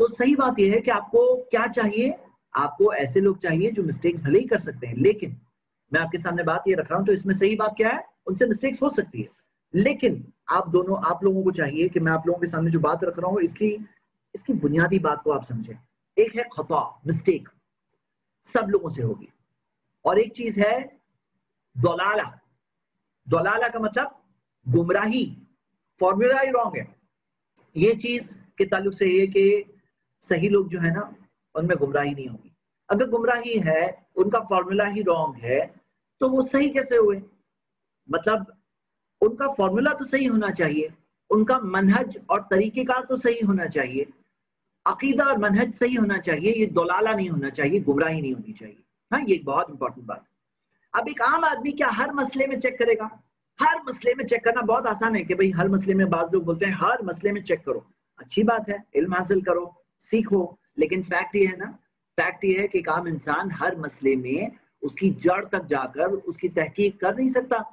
तो सही बात यह है कि आपको क्या चाहिए आपको ऐसे लोग चाहिए जो मिस्टेक्स भले ही कर सकते हैं लेकिन मैं आपके सामने बात ये रख रहा हूँ तो इसमें सही बात क्या है? उनसे मिस्टेक्स हो सकती है। लेकिन आप दोनों, आप लोगों को चाहिए कि मैं आप लोगों के सामने जो बात रख रहा हूँ, इसकी इसकी बुनियादी बात को आप समझें। एक है खता मिस्टेक सब लोगों से होगी। और एक चीज़ है दौलाला। दौलाला का मतलब गुमराही। फॉर्मूला ही रॉन्ग है। ये चीज़ के ताल्लुक से ये कि सही लोग जो है ना, उनमें गुमराही नहीं होगी। अगर गुमराही है, उनका फॉर्मूला ही रॉन्ग है तो वो सही कैसे हुए? मतलब उनका फॉर्मूला तो सही होना चाहिए। उनका मनहज और तरीकेकार तो सही होना चाहिए। अकीदा और मनहज सही होना चाहिए। ये दौलाला नहीं होना चाहिए, गुमराही नहीं होनी चाहिए। हाँ ये बहुत इंपॉर्टेंट बात अब एक आम आदमी क्या हर मसले में चेक करेगा? हर मसले में चेक करना बहुत आसान है कि भाई हर मसले में बात लोग बोलते हैं, हर मसले में चेक करो। अच्छी बात है, इल्म हासिल करो, सीखो। लेकिन फैक्ट ये है ना फैक्ट ये है कि एक आम इंसान हर मसले में उसकी जड़ तक जाकर उसकी तहकीक कर नहीं सकता।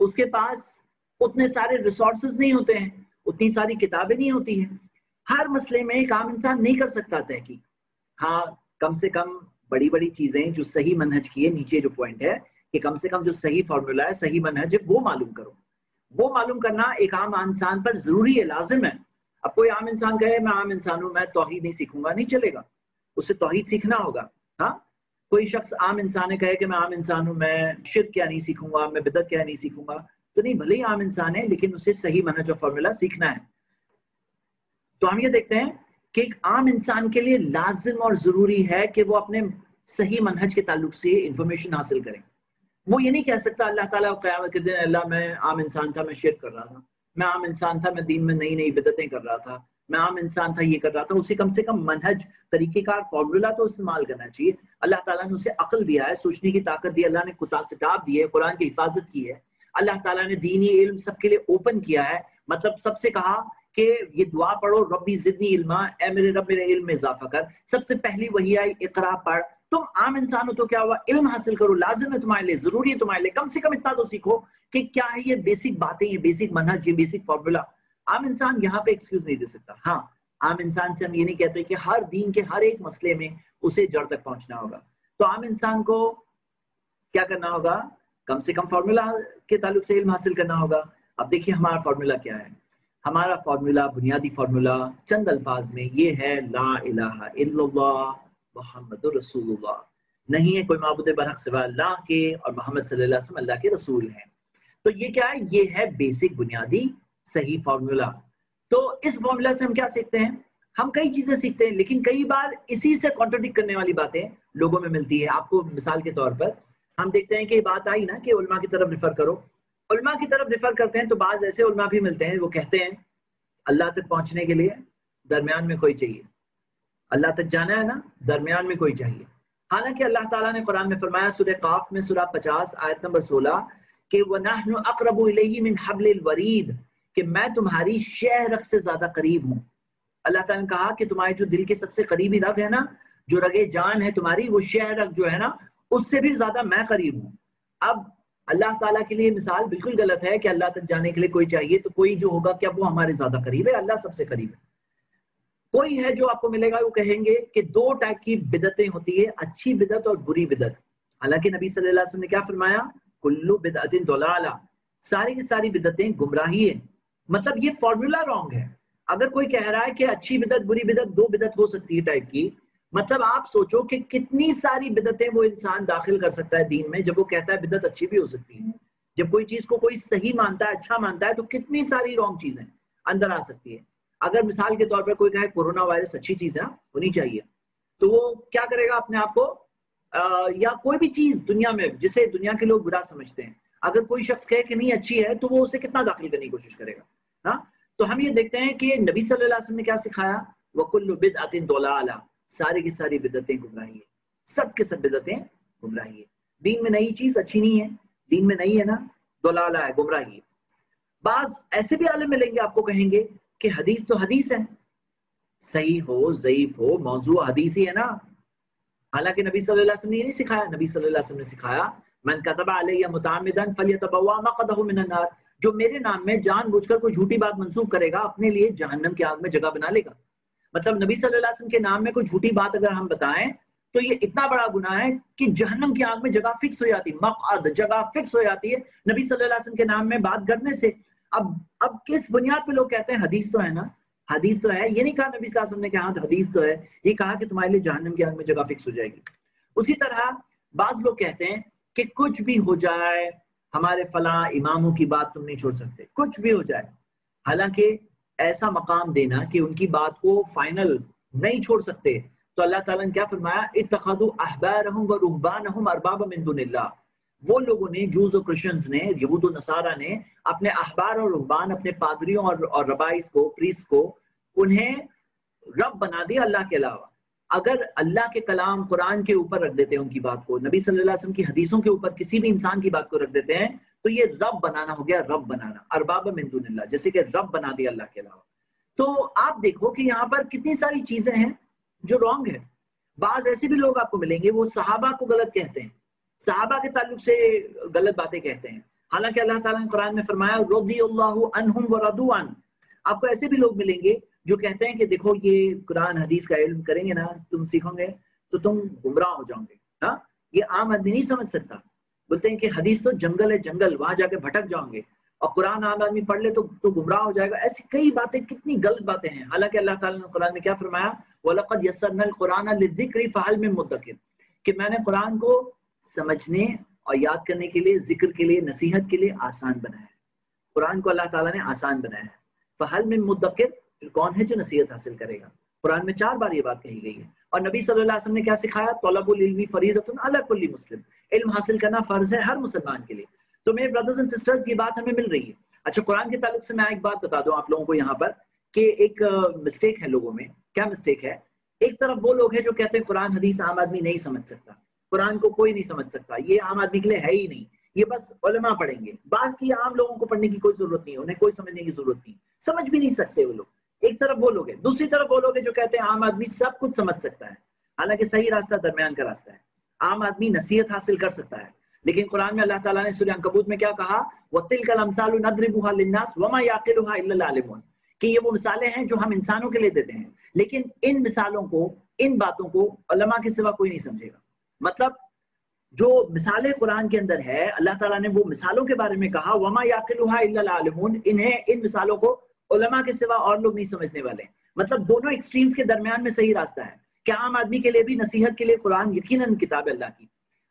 उसके पास उतने सारे रिसोर्सेज नहीं होते हैं, उतनी सारी किताबें नहीं होती हैं। हर मसले में एक आम इंसान नहीं कर सकता तहकीक। हाँ कम से कम बड़ी बड़ी चीज़ें जो सही मनहज की है, नीचे जो पॉइंट है कि कम से कम जो सही फॉर्मूला है, सही मनहज है वो मालूम करो। वो मालूम करना एक आम इंसान पर ज़रूरी है, लाजिम है। अब कोई आम इंसान कहे, मैं आम इंसान हूँ, मैं तोहहीद नहीं सीखूँगा, नहीं चलेगा। उससे तोहहीद सीखना होगा। हाँ? कोई शख्स आम इंसान कहे कि मैं आम इंसान हूँ, मैं शिर क्या नहीं सीखूँगा, मैं बिदत क्या नहीं सीखूँगा? तो नहीं, भले ही आम इंसान है, लेकिन उसे सही मनहज और फॉर्मूला सीखना है। तो हम ये देखते हैं कि एक आम इंसान के लिए लाजिम और ज़रूरी है कि वो अपने सही मनहज के ताल्लुक से इंफॉर्मेशन हासिल करें। वो ये नहीं कह सकता, अल्लाह ताला क़यामत के दिन, अल्लाह मैं आम इंसान था, मैं शेयर कर रहा था। मैं आम इंसान था, मैं दीन में नई नई बिदतें कर रहा था। मैं आम इंसान था, ये कर रहा था, उसे कम से कम मनहज तरीकेकार फॉर्मूला तो इस्तेमाल करना चाहिए। अल्लाह ताला ने उसे अकल दिया है, सोचने की ताकत दी, अल्लाह ने किताब दी है, कुरान की हिफाजत की है। अल्लाह ताला ने दीनी इल्म सबके लिए ओपन किया है। मतलब सबसे कहा कि ये दुआ पढ़ो, रब्बी जिदनी इल्मा मेरे रब, मेरे इल्म में इजाफा कर। सबसे पहली वही आई, इकरा पढ़। तुम आम इंसान हो तो क्या हुआ? इल्म हासिल करो, लाजिम है तुम्हारे लिए, ज़रूरी है तुम्हारे लिए। कम से कम इतना तो सीखो कि क्या है ये बेसिक बातें, ये बेसिक मनहज, ये बेसिक फॉर्मूला आम इंसान यहाँ पे एक्सक्यूज नहीं दे सकता। हाँ आम इंसान से हम ये नहीं कहते कि हर दीन के हर एक मसले में उसे जड़ तक पहुँचना होगा। तो आम इंसान को क्या करना होगा? कम से कम फॉर्मूला के ताल्लुक से इल्म हासिल करना होगा। अब देखिए हमारा फॉर्मूला क्या है। हमारा फॉर्मूला बुनियादी फॉर्मूला चंद अल्फाज में ये है, ला इलाहा मोहम्मद रसूलुल्लाह। नहीं है कोई मबूद बरहक सिवा अल्लाह के और मोहम्मद सल्लल्लाहु अलैहि वसल्लम अल्लाह के रसूल हैं। तो ये क्या है? ये है बेसिक बुनियादी सही फॉर्मूला तो इस फॉर्मूला से हम क्या सीखते हैं? हम कई चीज़ें सीखते हैं, लेकिन कई बार इसी से कॉन्ट्रोडिक्ट करने वाली बातें लोगों में मिलती है। आपको मिसाल के तौर पर, हम देखते हैं कि बात आई ना कि उलमा की तरफ़ रिफर करो। उलमा की तरफ़ रिफर करते हैं तो बाज ऐसे उलमा भी मिलते हैं, वो कहते हैं, अल्लाह तक पहुँचने के लिए दरमियान में कोई चाहिए। अल्लाह तक जाना है ना, दरमियान में कोई चाहिए। हालाँकि अल्लाह ताला ने कुरान में फरमाया, सूरह काफ में सूरह 50 आयत नंबर 16 कि वनहनु अक़रबु मिन हब्लिल वरीद। कि मैं तुम्हारी शह रख से ज़्यादा करीब हूँ। अल्लाह ताला ने कहा कि तुम्हारे जो दिल के सबसे करीबी रग है ना, जो रगे जान है तुम्हारी, वो शह रग जो है ना, उससे भी ज़्यादा मैं करीब हूँ। अब अल्लाह ताला के लिए मिसाल बिल्कुल गलत है कि अल्लाह तक जाने के लिए कोई चाहिए तो कोई जो होगा क्या वो हमारे ज़्यादा करीब है, अल्लाह सबसे करीब है। कोई है जो आपको मिलेगा, वो कहेंगे कि दो टाइप की बिदतें होती है, अच्छी बिदत और बुरी बिदत। हालाँकि नबी सल्लल्लाहु अलैहि वसल्लम ने क्या फरमाया? कुल्लू बिदतिन दलाला। सारी की सारी बिदतें गुमराही है। मतलब ये फॉर्मूला रॉन्ग है। अगर कोई कह रहा है कि अच्छी बिदत, बुरी बिदत, दो बिदत हो सकती है टाइप की मतलब आप सोचो कि कितनी सारी बिदतें वो इंसान दाखिल कर सकता है दीन में, जब वो कहता है बिदत अच्छी भी हो सकती है। जब कोई चीज़ को कोई सही मानता है अच्छा मानता है तो कितनी सारी रॉन्ग चीज़ें अंदर आ सकती है। अगर मिसाल के तौर पर कोई कहे कोरोना वायरस अच्छी चीज़ है, होनी चाहिए तो वो क्या करेगा अपने आप को? या कोई भी चीज़ दुनिया में, जिसे दुनिया के लोग बुरा समझते हैं, अगर कोई शख्स कहे कि नहीं, अच्छी है तो वो उसे कितना दाखिल करने की कोशिश करेगा? हाँ? तो हम ये देखते हैं कि नबी वसल्लम ने क्या सिखाया? वकुल्लु बिदअतिन दलाला। सारी की सारी बिदतें गुमराही है सब के सब बिदतें गुमराही है दीन में नई चीज़ अच्छी नहीं है। दीन में नहीं है ना? दलाला है गुमराही है बाज ऐसे भी आलम मिलेंगे, आपको कहेंगे कि हदीस तो हदीस है। सही हो जयीफ हो, मौजू हदीस ही है ना? हालाँकि नबी वसल्लम ने नहीं सिखाया। नबी वसल्लम ने सिखाया, मन कतबा अलैया मुतामिदन फलियतबवा मक़दहु मिनन नार जो मेरे नाम में जान जानबूझकर कोई झूठी बात मंसूब करेगा, अपने लिए जहन्नम की आग में जगह बना लेगा। मतलब नबी सल्लल्लाहु वसल्लम के नाम में कोई झूठी बात अगर हम बताएँ तो ये इतना बड़ा गुना है कि जहन्नम की आग में जगह फिक्स हो जाती है मकद, जगह फिक्स हो जाती है नबी वसल्लम के नाम में बात करने से। अब अब किस बुनियाद पे लोग कहते हैं हदीस तो है ना? हदीस तो है। ये नहीं कहा नबी वसल्लम ने कहा हदीस तो है। ये कहा कि तुम्हारे लिए जहन्नम की आग में जगह फिक्स हो जाएगी। उसी तरह, बाज लोग कहते हैं कि कुछ भी हो जाए हमारे फला इमामों की बात तुम नहीं छोड़ सकते। कुछ भी हो जाए। हालाँकि ऐसा मकाम देना कि उनकी बात को फाइनल नहीं छोड़ सकते तो अल्लाह ताला ने क्या फरमाया? वो लोगों ने जूस और क्रिश्चियंस ने यहूद नसारा ने अपने अहबार और रुहबान अपने पादरियों और, और रबाइस को प्रीस को उन्हें रब बना दिया अल्लाह के अलावा। अगर अल्लाह के कलाम कुरान के ऊपर रख देते हैं उनकी बात को, नबी सल्लल्लाहु अलैहि वसल्लम की हदीसों के ऊपर किसी भी इंसान की बात को रख देते हैं तो ये रब बनाना हो गया, रब बनाना। अरबाब मिंदुल्ला जैसे कि रब बना दिया अल्लाह के अलावा। तो आप देखो कि यहाँ पर कितनी सारी चीज़ें हैं जो रॉन्ग है। बाज ऐसे भी लोग आपको मिलेंगे, वो सहाबा को गलत कहते हैं। सहाबा के ताल्लुक से गलत बातें कहते हैं। हालाँकि अल्लाह ताला ने कुरान में फरमाया रोदी अनहुम व रदुआन आपको ऐसे भी लोग मिलेंगे जो कहते हैं कि देखो ये कुरान, हदीस का इल्म करेंगे ना, तुम सीखोगे तो तुम गुमराह हो जाओगे हाँ ये आम आदमी नहीं समझ सकता। बोलते हैं कि हदीस तो जंगल है जंगल, वहाँ जाके भटक जाओगे। और कुरान आम आदमी पढ़ ले तो तो गुमराह हो जाएगा। ऐसी कई बातें, कितनी गलत बातें हैं। हालाँकि अल्लाह ताला ने कुरान में क्या फरमाया? वलकद लिद्धिक्रि फहल में मुद्दकिर। कि मैंने कुरान को समझने और याद करने के लिए, ज़िक्र के लिए, नसीहत के लिए आसान बनाया है। कुरान को अल्लाह ताला ने आसान बनाया है। फहल में मुद्दकिर कौन है जो नसीहत हासिल करेगा? कुरान में चार बार ये बात कही गई है। और नबी सल्लल्लाहु ने क्या सिखाया? तलबुल फरीदतुन अला कुल्ली मुस्लिम। इल्म हासिल करना फ़र्ज़ है हर मुसलमान के लिए। तो मेरे ब्रदर्स एंड सिस्टर्स ये बात हमें मिल रही है। अच्छा कुरान के ताल्लुक से मैं एक बात बता दूँ आप लोगों को यहाँ पर कि एक मिस्टेक है लोगों में। क्या मिस्टेक है? एक तरफ़ वो लोग हैं जो कहते हैं कुरान, हदीस आम आदमी नहीं समझ सकता। कुरान को कोई नहीं समझ सकता। ये आम आदमी के लिए है ही नहीं। ये बस उलमा पढ़ेंगे। बाकी आम लोगों को पढ़ने की कोई ज़रूरत नहीं उन्हें कोई समझने की ज़रूरत नहीं। समझ भी नहीं सकते वो लोग। एक तरफ़ वो लोग दूसरी तरफ़ वो लोग जो कहते हैं, आम आदमी सब कुछ समझ सकता है। हालाँकि सही रास्ता दरमियान का रास्ता है। आम आदमी नसीहत हासिल कर सकता है। लेकिन कुरान में अल्लाह ताला ने सूर्य अंकबूत में क्या कहा? वतिल कल अमसालु नदरिबुहा लिन्नास वमा याकिलुहा इल्ला आलिमून। कि ये वो मिसालें हैं जो हम इंसानों के लिए देते हैं। लेकिन इन मिसालों को, इन बातों को अल्लामा के सिवा कोई नहीं समझेगा। मतलब जो मिसालें कुरान के अंदर है, अल्लाह ताला ने वो मिसालों के बारे में कहा, वमा इल्ला इन्हें, इन मिसालों को उलमा के सिवा और लोग नहीं समझने वाले। मतलब दोनों एक्सट्रीम्स के दरमियान में सही रास्ता है। क्या आम आदमी के लिए भी नसीहत के लिए कुरान यकीन किताब अल्लाह की।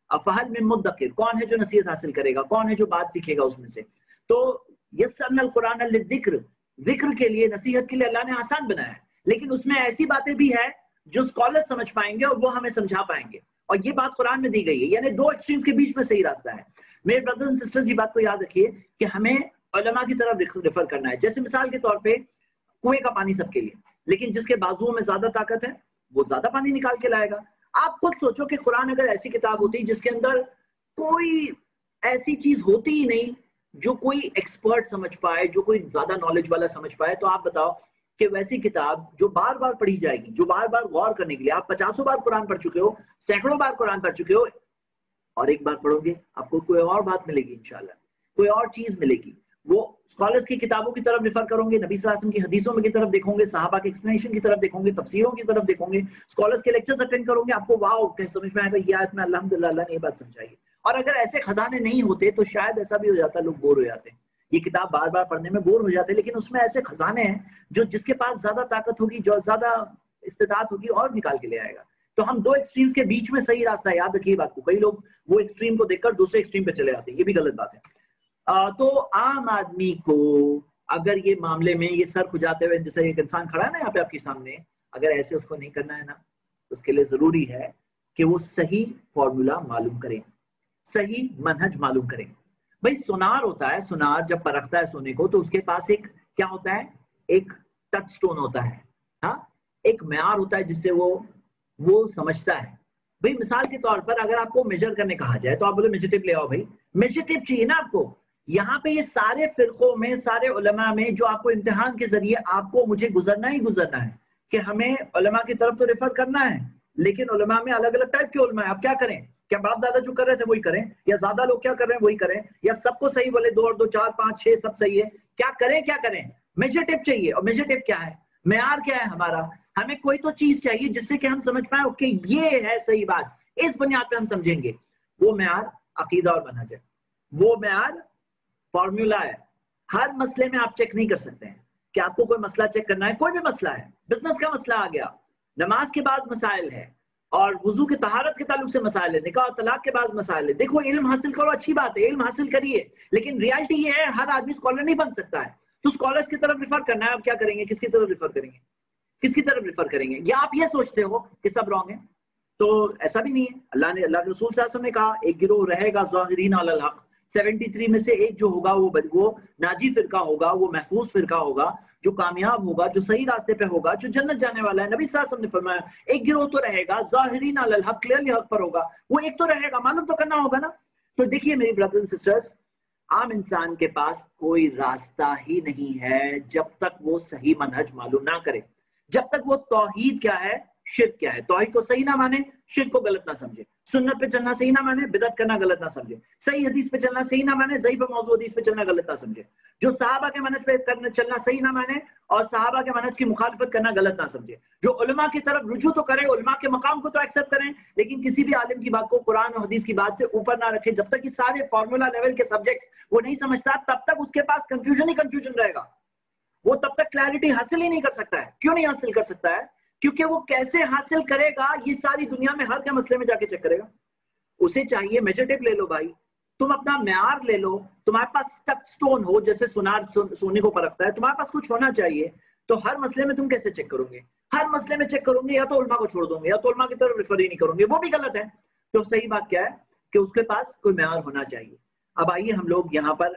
अफहल में मुद्दकिर कौन है जो नसीहत हासिल करेगा? कौन है जो बात सीखेगा उसमें से? तो ज़िक्र। के लिए, नसीहत के लिए अल्लाह ने आसान बनाया है। लेकिन उसमें ऐसी बातें भी है जो स्कॉलर समझ पाएँगे और वो हमें समझा पाएँगे। और ये बात कुरान में दी गई है। यानी दो एक्सट्रीम्स के बीच में सही रास्ता है। मेरे ब्रदर्स एंड सिस्टर्स ये बात को याद रखिए कि हमें उलमा की तरफ़ रेफर करना है। जैसे मिसाल के तौर पे कुएँ का पानी सबके लिए, लेकिन जिसके बाजुओं में ज़्यादा ताकत है, वो ज़्यादा पानी निकाल के लाएगा। आप खुद सोचो कि कुरान अगर ऐसी किताब होती जिसके अंदर कोई ऐसी चीज़ होती ही नहीं जो कोई एक्सपर्ट समझ पाए, जो कोई ज़्यादा नॉलेज वाला समझ पाए तो आप बताओ कि वैसी किताब जो बार बार पढ़ी जाएगी, जो बार बार गौर करने के लिए, आप पचासों बार कुरान पढ़ चुके हो, सैकड़ों बार कुरान पढ़ चुके हो, और एक बार पढ़ोगे, आपको कोई और बात मिलेगी, इंशाल्लाह। कोई और चीज़ मिलेगी। वो स्कॉलर्स की किताबों की तरफ़ रिफर करोगे, नबी वसल्लम की हदीसों में की तरफ़ देखोगे, साहबा के एक्सप्लेनेशन की तरफ़ देखोगे, तफसीरों की तरफ़ देखोगे स्कॉलर्स के लेक्चर्स अटेंड करोगे, आपको वाह समझ में आएगा, ये आयत में अल्हम्दुलिल्लाह ने ये बात समझाई और अगर ऐसे खजाने नहीं होते तो शायद ऐसा भी हो जाता, लोग बोर हो जाते हैं। ये किताब बार बार पढ़ने में बोर हो जाते हैं, लेकिन उसमें ऐसे खजाने हैं, जो जिसके पास ज़्यादा ताकत होगी, जो ज़्यादा इस्तेदात होगी, और निकाल के ले आएगा। तो हम दो एक्सट्रीम्स के बीच में सही रास्ता है याद रखिए बात को कई लोग वो एक्सट्रीम को देखकर दूसरे एक्सट्रीम पे चले जाते हैं, ये भी गलत बात है। तो आम आदमी को अगर ये मामले में ये सर खुजाते हुए, जैसे एक इंसान खड़ा है ना यहाँ पे आपके सामने, अगर ऐसे उसको नहीं करना है ना तो उसके लिए ज़रूरी है कि वो सही फॉर्मूला मालूम करें, सही मनहज मालूम करें। भाई, सुनार होता है, सुनार जब परखता है सोने को तो उसके पास एक क्या होता है? एक टच स्टोन होता है हाँ? एक मैार होता है जिससे वो वो समझता है। भाई, मिसाल के तौर पर अगर आपको मेजर करने कहा जाए तो आप बोले मेजर टिप ले आओ भाई। मेजर टिप चाहिए ना आपको। यहाँ पे ये सारे फिरकों में, सारे उलमा में जो आपको इम्तिहान के ज़रिए आपको मुझे गुजरना ही गुजरना है कि हमें उलमा की तरफ़ तो रेफर करना है, लेकिन उलमा में अलग अलग टाइप के उलमा है। आप क्या करें? क्या बाप दादा जो कर रहे थे वही करें? या ज़्यादा लोग क्या कर रहे हैं वही करें? या सबको सही बोले, दो और दो, चार, पाँच, छह, सब सही है? क्या करें क्या करें? मेजर टिप चाहिए। और मेजर टिप क्या है? मैार क्या है हमारा? हमें कोई तो चीज़ चाहिए जिससे कि हम समझ पाए, ओके, ये है सही बात। इस बुनियाद पे हम समझेंगे। वो मैार अकीदा और बना जाए वो मैार फॉर्मूला है। हर मसले में आप चेक नहीं कर सकते हैं। कि आपको कोई मसला चेक करना है, कोई भी मसला है। बिज़नेस का मसला आ गया। नमाज़ के बाद मसाइल है। और वज़ू के तहारत के ताल्लुक से मसाइल है। निकाह और तलाक के बाद मसाइल है। देखो, इल्म हासिल करो, अच्छी बात है। इल्म हासिल करिए। लेकिन रियलिटी ये है, हर आदमी स्कॉलर नहीं बन सकता है। तो स्कॉलर्स की तरफ़ रिफर करना है। आप क्या करेंगे? किसकी तरफ़ रिफर करेंगे? किसकी तरफ़ रिफर करेंगे? या आप ये सोचते हो कि सब रॉन्ग है? तो ऐसा भी नहीं है। अल्लाह ने अल्लाह के रसूल ने कहा, एक गिरोह रहेगा जाहिरीन हक। 73 में से एक जो होगा, वो वो नाजी फिरका होगा, वो महफूज फिरका होगा, जो कामयाब होगा, जो सही रास्ते पे होगा, जो जन्नत जाने वाला है। नबी साहब ने फरमाया, एक गिरोह तो रहेगा, जाहिरीन हक क्लियरली हक पर होगा। वो एक तो रहेगा, मालूम तो करना होगा ना। तो देखिए मेरी ब्रदर्स सिस्टर्स आम इंसान के पास कोई रास्ता ही नहीं है, जब तक वो सही मनहज मालूम ना करे। जब तक वो तोहीद क्या है शिरक क्या है? तोहिद को सही ना माने शिर को गलत ना समझे। सुन्नत पे चलना सही ना माने बिदत करना गलत ना समझे। सही हदीस पे चलना सही ना माने, जईफ मौजूद हदीस पे चलना गलत ना समझे। जो साहबा के मनज पे करना, चलना सही ना माने और साहबा के मनज की मुखालफत करना गलत ना समझे। जो उलमा की तरफ़ रुजू तो करे, उलमा के मकाम को तो एक्सेप्ट करें, लेकिन किसी भी आलिम की बात को कुरान और हदीस की बात से ऊपर ना रखे, जब तक सारे फॉर्मूला लेवल के सब्जेक्ट्स वो नहीं समझता, तब तक उसके पास कंफ्यूजन ही कंफ्यूजन रहेगा। वो तब तक क्लैरिटी हासिल ही नहीं कर सकता है। क्यों नहीं हासिल कर सकता है? क्योंकि वो कैसे हासिल करेगा, ये सारी दुनिया में हर के मसले में जाके चेक करेगा। उसे चाहिए मेजर ले लो भाई, तुम अपना म्यार ले लो, तुम्हारे पास टच स्टोन हो, जैसे सुनार सोने को परखता है, तुम्हारे पास कुछ होना चाहिए तो हर मसले में तुम कैसे चेक करोगे? हर मसले में चेक करोगे, या तो उल्मा को छोड़ दोगे, या तो उल्मा की तरफ़ रिफर ही नहीं करोगे, वो भी गलत है। तो सही बात क्या है कि उसके पास कोई म्यार होना चाहिए। अब आइए हम लोग यहाँ पर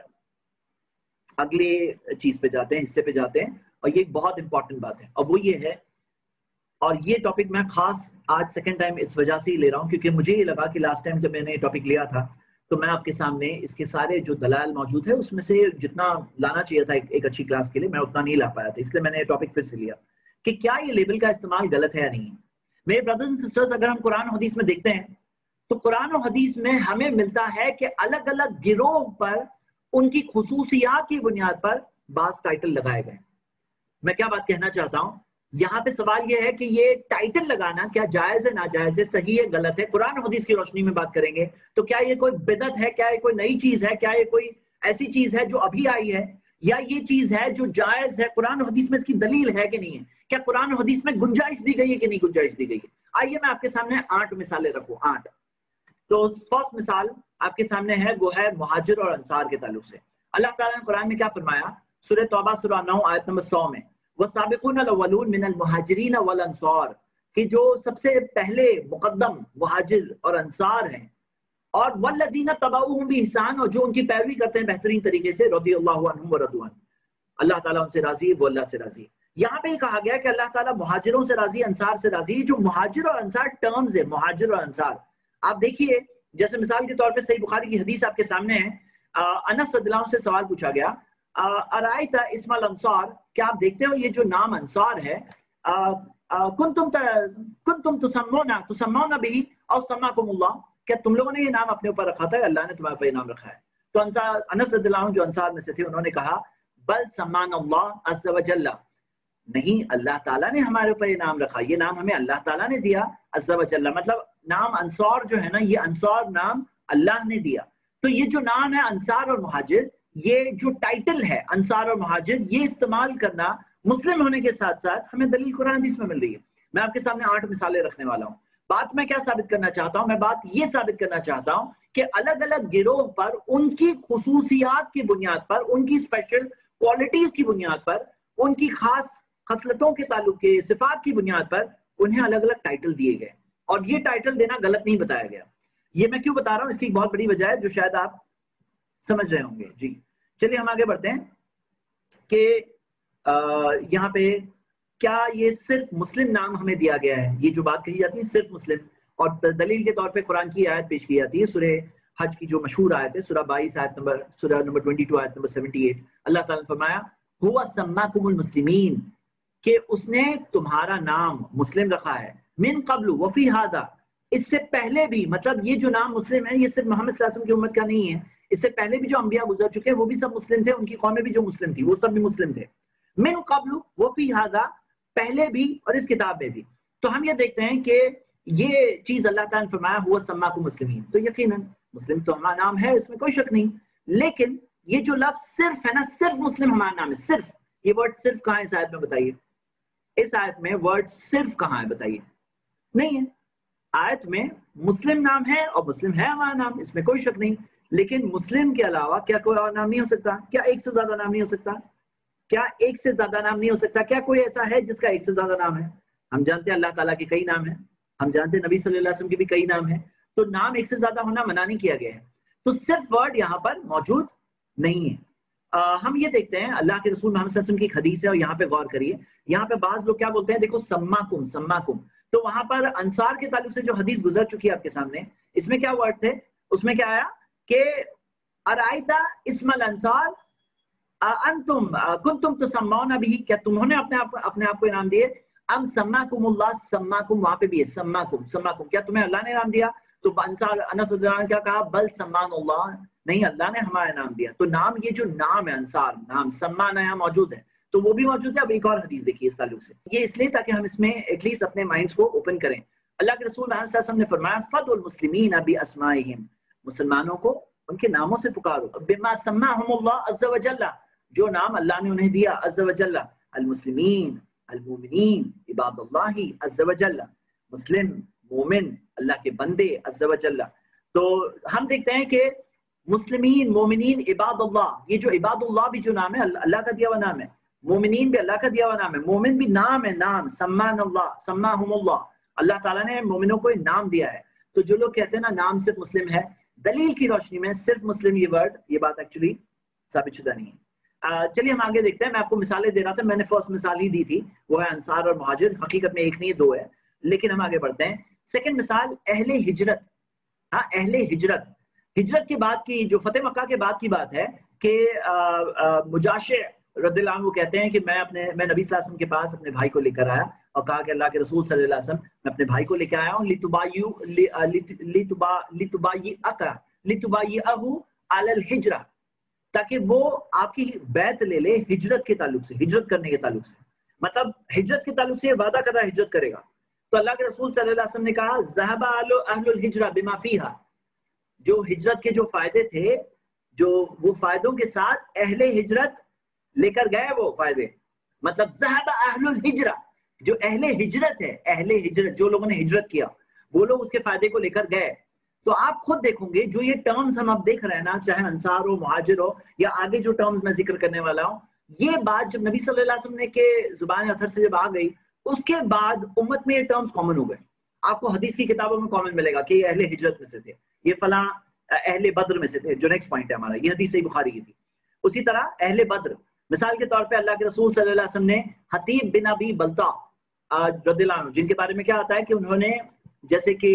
अगले चीज़ पे जाते हैं, हिस्से पे जाते हैं, और ये बहुत इंपॉर्टेंट बात है। और वो ये है और ये टॉपिक मैं खास आज सेकेंड टाइम इस वजह से ही ले रहा हूँ क्योंकि मुझे ये लगा कि लास्ट टाइम जब मैंने टॉपिक लिया था तो मैं आपके सामने इसके सारे जो दलाल मौजूद है उसमें से जितना लाना चाहिए था एक, एक अच्छी क्लास के लिए मैं उतना नहीं ला पाया था इसलिए मैंने ये टॉपिक फिर से लिया। कि क्या ये लेबल का इस्तेमाल गलत है या नहीं? मेरे ब्रदर्स एंड सिस्टर्स अगर हम कुरान हदीस में देखते हैं तो कुरान और हदीस में हमें मिलता है कि अलग अलग गिरोह पर उनकी खसूसियात की बुनियाद पर बास टाइटल लगाए गए मैं क्या बात कहना चाहता हूँ? यहाँ पे सवाल यह है कि ये टाइटल लगाना क्या जायज़ है, नाजायज है, सही है, गलत है? कुरान हदीस की रोशनी में बात करेंगे तो क्या ये कोई बिदत है, क्या ये कोई नई चीज़ है, क्या ये कोई ऐसी चीज़ है जो अभी आई है? या ये चीज़ है जो जायज़ है? कुरान हदीस में इसकी दलील है कि नहीं है? क्या कुरान हदीस में गुंजाइश दी गई है कि नहीं गुंजाइश दी गई है? आइए मैं आपके सामने आठ मिसालें रखू, आठ। तो फ़र्स्ट मिसाल आपके सामने है, वो है मुहाजिर और अंसार के ताल्लुक से। अल्लाह ताला ने कुरान में क्या फरमाया? सुरह तौबा, सुरह नौ, आयत नंबर सौ में। महाजरीन वल कि जो सबसे पहले मुकदम मुहाजिर और अंसार हैं, और वल्लदीन तबाउहुम भी इंसान और जो उनकी पैरवी करते हैं बेहतरीन तरीके से रदी अल्लाह अल्लाह ताला उनसे राज़ी, वो अल्लाह से राज़ी। यहाँ पे कहा गया कि अल्लाह ताला मुहाजिरों से राज़ी, अंसार से राज़ी, जो मुहाजिर और अंसार टर्म्स है, मुहाजिर और अंसार। आप देखिए, जैसे मिसाल के तौर पे सही बुखारी की हदीस आपके सामने है। अनस से सवाल पूछा गया इसमाल अंसार, क्या आप देखते हो ये जो नाम अंसार है भी और समाकुमुल्लाह क्या तुम लोगों ने ये नाम अपने ऊपर रखा था अल्लाह ने तुम्हारे ऊपर नाम रखा है? तो जो अंसार में से थे, उन्होंने कहा, बल समान अल्लाह नहीं, अल्लाह ताला ने हमारे ऊपर ये नाम रखा, ये नाम हमें अल्लाह ताला ने दिया, अज्जा मतलब नाम अंसार जो है ना, ये अंसार नाम अल्लाह ने दिया। तो ये जो नाम है अंसार और मुहाजिर ये जो टाइटल है अंसार और महाजिर ये इस्तेमाल करना मुस्लिम होने के साथ साथ हमें दलील कुरान हदीस में मिल रही है। मैं आपके सामने आठ मिसालें रखने वाला हूँ। बात मैं क्या साबित करना चाहता हूँ? मैं बात ये साबित करना चाहता हूँ कि अलग अलग गिरोह पर, उनकी खसूसियात की बुनियाद पर, उनकी स्पेशल क्वालिटीज की बुनियाद पर, उनकी खास खसलतों के ताल्लुक के सिफात की बुनियाद पर उन्हें अलग अलग टाइटल दिए गए। और ये टाइटल देना गलत नहीं बताया गया। ये मैं क्यों बता रहा हूँ? इसकी बहुत बड़ी वजह है जो शायद आप समझ रहे होंगे। जी। चलिए हम आगे बढ़ते हैं कि यहाँ पे क्या ये सिर्फ़ मुस्लिम नाम हमें दिया गया है? ये जो बात कही जाती है सिर्फ़ मुस्लिम। और दलील के तौर पे कुरान की आयत पेश की जाती है, सुरह हज की जो मशहूर आयत है, सुरह बाईस आयत नंबर, सुरह नंबर ट्वेंटी टू आयत नंबर सेवेंटी एट। अल्लाह ताला ने फरमाया हुआ सम्माकुमुल मुस्लिमीन कि उसने तुम्हारा नाम मुस्लिम रखा है। मिन कबलू, वफी हादा। इससे पहले भी मतलब ये जो नाम मुस्लिम है, ये सिर्फ़ मोहम्मद की उम्मत का नहीं है। इससे पहले भी जो अंबिया गुजर चुके हैं, वो भी सब मुस्लिम थे, उनकी कौमें भी जो मुस्लिम थी, वो सब भी मुस्लिम थे। मिन कबलू, वो फ़ी हादा, पहले भी और इस किताब में भी। तो हम ये देखते हैं कि ये चीज़ अल्लाह ताला ने फरमाया हुआ सम्मा को मुस्लिम तो यकीनन, मुस्लिम तो हमारा नाम है, इसमें कोई शक नहीं। लेकिन ये जो लफ्ज सिर्फ़ है ना, सिर्फ़ मुस्लिम हमारा नाम है, सिर्फ़। ये वर्ड सिर्फ़ कहाँ है, इस आयत में बताइए। इस आयत में वर्ड सिर्फ़ कहाँ है, बताइए। नहीं है। आयत में मुस्लिम नाम है और मुस्लिम है हमारा नाम, इसमें कोई शक नहीं। लेकिन मुस्लिम के अलावा क्या कोई और नाम नहीं हो सकता? क्या एक से ज़्यादा नाम नहीं हो सकता? क्या एक से ज़्यादा नाम नहीं हो सकता? क्या कोई ऐसा है जिसका एक से ज़्यादा नाम है? हम जानते हैं अल्लाह ताला के कई नाम है। हम जानते हैं नबी वसल्लम के भी कई नाम है। तो नाम एक से ज़्यादा होना मना नहीं किया गया है। तो सिर्फ़ वर्ड यहाँ पर मौजूद नहीं है। आ, हम ये देखते हैं अल्लाह के रसूल मोहम्मद की हदीस है और यहाँ पे गौर करिए। यहाँ पे बाज लोग क्या बोलते हैं? देखो सम्मा कुम सम्मा कुम तो वहाँ पर अंसार के ताल्लुक से जो हदीस गुजर चुकी है आपके सामने इसमें क्या वर्ड थे? उसमें क्या आया? कि इस्मल अंसार अंतुम कुन तुम सम्माना भी क्या अपने आप अपने आप को इनाम दिए? अम सम्मा सम्मा वहाँ पे भी है सम्मा सम्मा क्या तुम्हें अल्लाह ने दिया? तो अंसार, अनस क्या कहा? बल सम्मान नहीं, अल्लाह ने हमारा नाम दिया। तो नाम, ये जो नाम है अंसार, नाम सम्मान यहाँ मौजूद है। तो वो भी मौजूद है। अब एक और हदीस देखिए इस ताल्लुक से। ये इसलिए ताकि हम इसमें एटलीस्ट अपने माइंड्स को ओपन करें। अल्लाह के रसूल ने फरमाया, फदुल मुस्लिमीन अस्माइहिम। मुसलमानों को उनके नामों से पुकारो। बिमा जो नाम अल्लाह ने उन्हें दिया, अज़्ज़ा व जल्ला। अल मुस्लिमीन इबादुल्लाह, अज़्ज़ा मुस्लिम, मोमिन, अल्लाह के बंदे, अज़्ज़ा तो हम देखते हैं कि मुस्लिमीन, मोमिनीन, इबादुल्लाह, ये जो इबादुल्लाह भी जो नाम है अल्लाह का दिया हुआ नाम है। मोमिन भी अल्लाह का दिया हुआ नाम है। मोमिन भी नाम है, नाम। सम्मान अल्लाह सम्माहुमुल्लाह। अल्लाह ताला ने मोमिनों को नाम दिया है। तो जो लोग कहते हैं ना, नाम सिर्फ़ मुस्लिम है दलील की रोशनी में सिर्फ़ मुस्लिम, ये वर्ड ये बात एक्चुअली साबित शुदा नहीं है। चलिए हम आगे देखते हैं। मैं आपको मिसालें दे रहा था, मैंने फ़र्स्ट मिसाल ही दी थी, वो है अंसार और महाजिर। हकीकत में एक नहीं, दो है। लेकिन हम आगे बढ़ते हैं। सेकंड मिसाल, अहले हिजरत। हाँ अहले हिजरत। हिजरत के बाद की, जो फतेह मक्का के बाद की बात है कि मुजाशे रद्दिल्लाह वो कहते हैं कि मैं अपने, मैं नबी वसल्लम के पास अपने भाई को लेकर आया। और कहा कि अल्लाह के रसूल वसल्लम, मैं अपने भाई को लेकर आया हूँ हिजरा, ताकि वो आपकी बैत ले ले हिजरत के ताल्लुक से, हिजरत करने के ताल्लुक से। मतलब हिजरत के ताल्लुक से वादा कर रहा हिजरत करेगा। तो अल्लाह के रसूल वसल्लम ने कहा, जहबा अलो हिजरा बिमा जो हिजरत के जो फ़ायदे थे, जो वो फायदों के साथ अहले हिजरत लेकर गए वो फ़ायदे। मतलब जहबा अहलुल हिजरा जो अहले हिजरत है, अहले हिजरत, जो लोगों ने हिजरत किया, वो लोग उसके फ़ायदे को लेकर गए। तो आप खुद देखोगे, जो ये टर्म्स हम अब देख रहे हैं ना, चाहे अंसार हो, मुहाजिर हो, या आगे जो टर्म्स मैं ज़िक्र करने वाला हूँ, ये बात जब नबी सल्लल्लाहु अलैहि वसल्लम के ज़ुबान अथर से जब आ गई, उसके बाद उम्मत में ये टर्म्स कॉमन हो गए। आपको हदीस की किताबों में कॉमन मिलेगा कि ये अहले हिजरत में से थे, ये फला अहले बद्र में से थे, जो नेक्स्ट पॉइंट है हमारा। ये हदीस सही बुखारी की थी। उसी तरह अहले बद्र, मिसाल के तौर पे अल्लाह के रसूल सल्लल्लाहु अलैहि वसल्लम ने हतीब बिन अबी बलता जिनके बारे में क्या आता है कि उन्होंने जैसे कि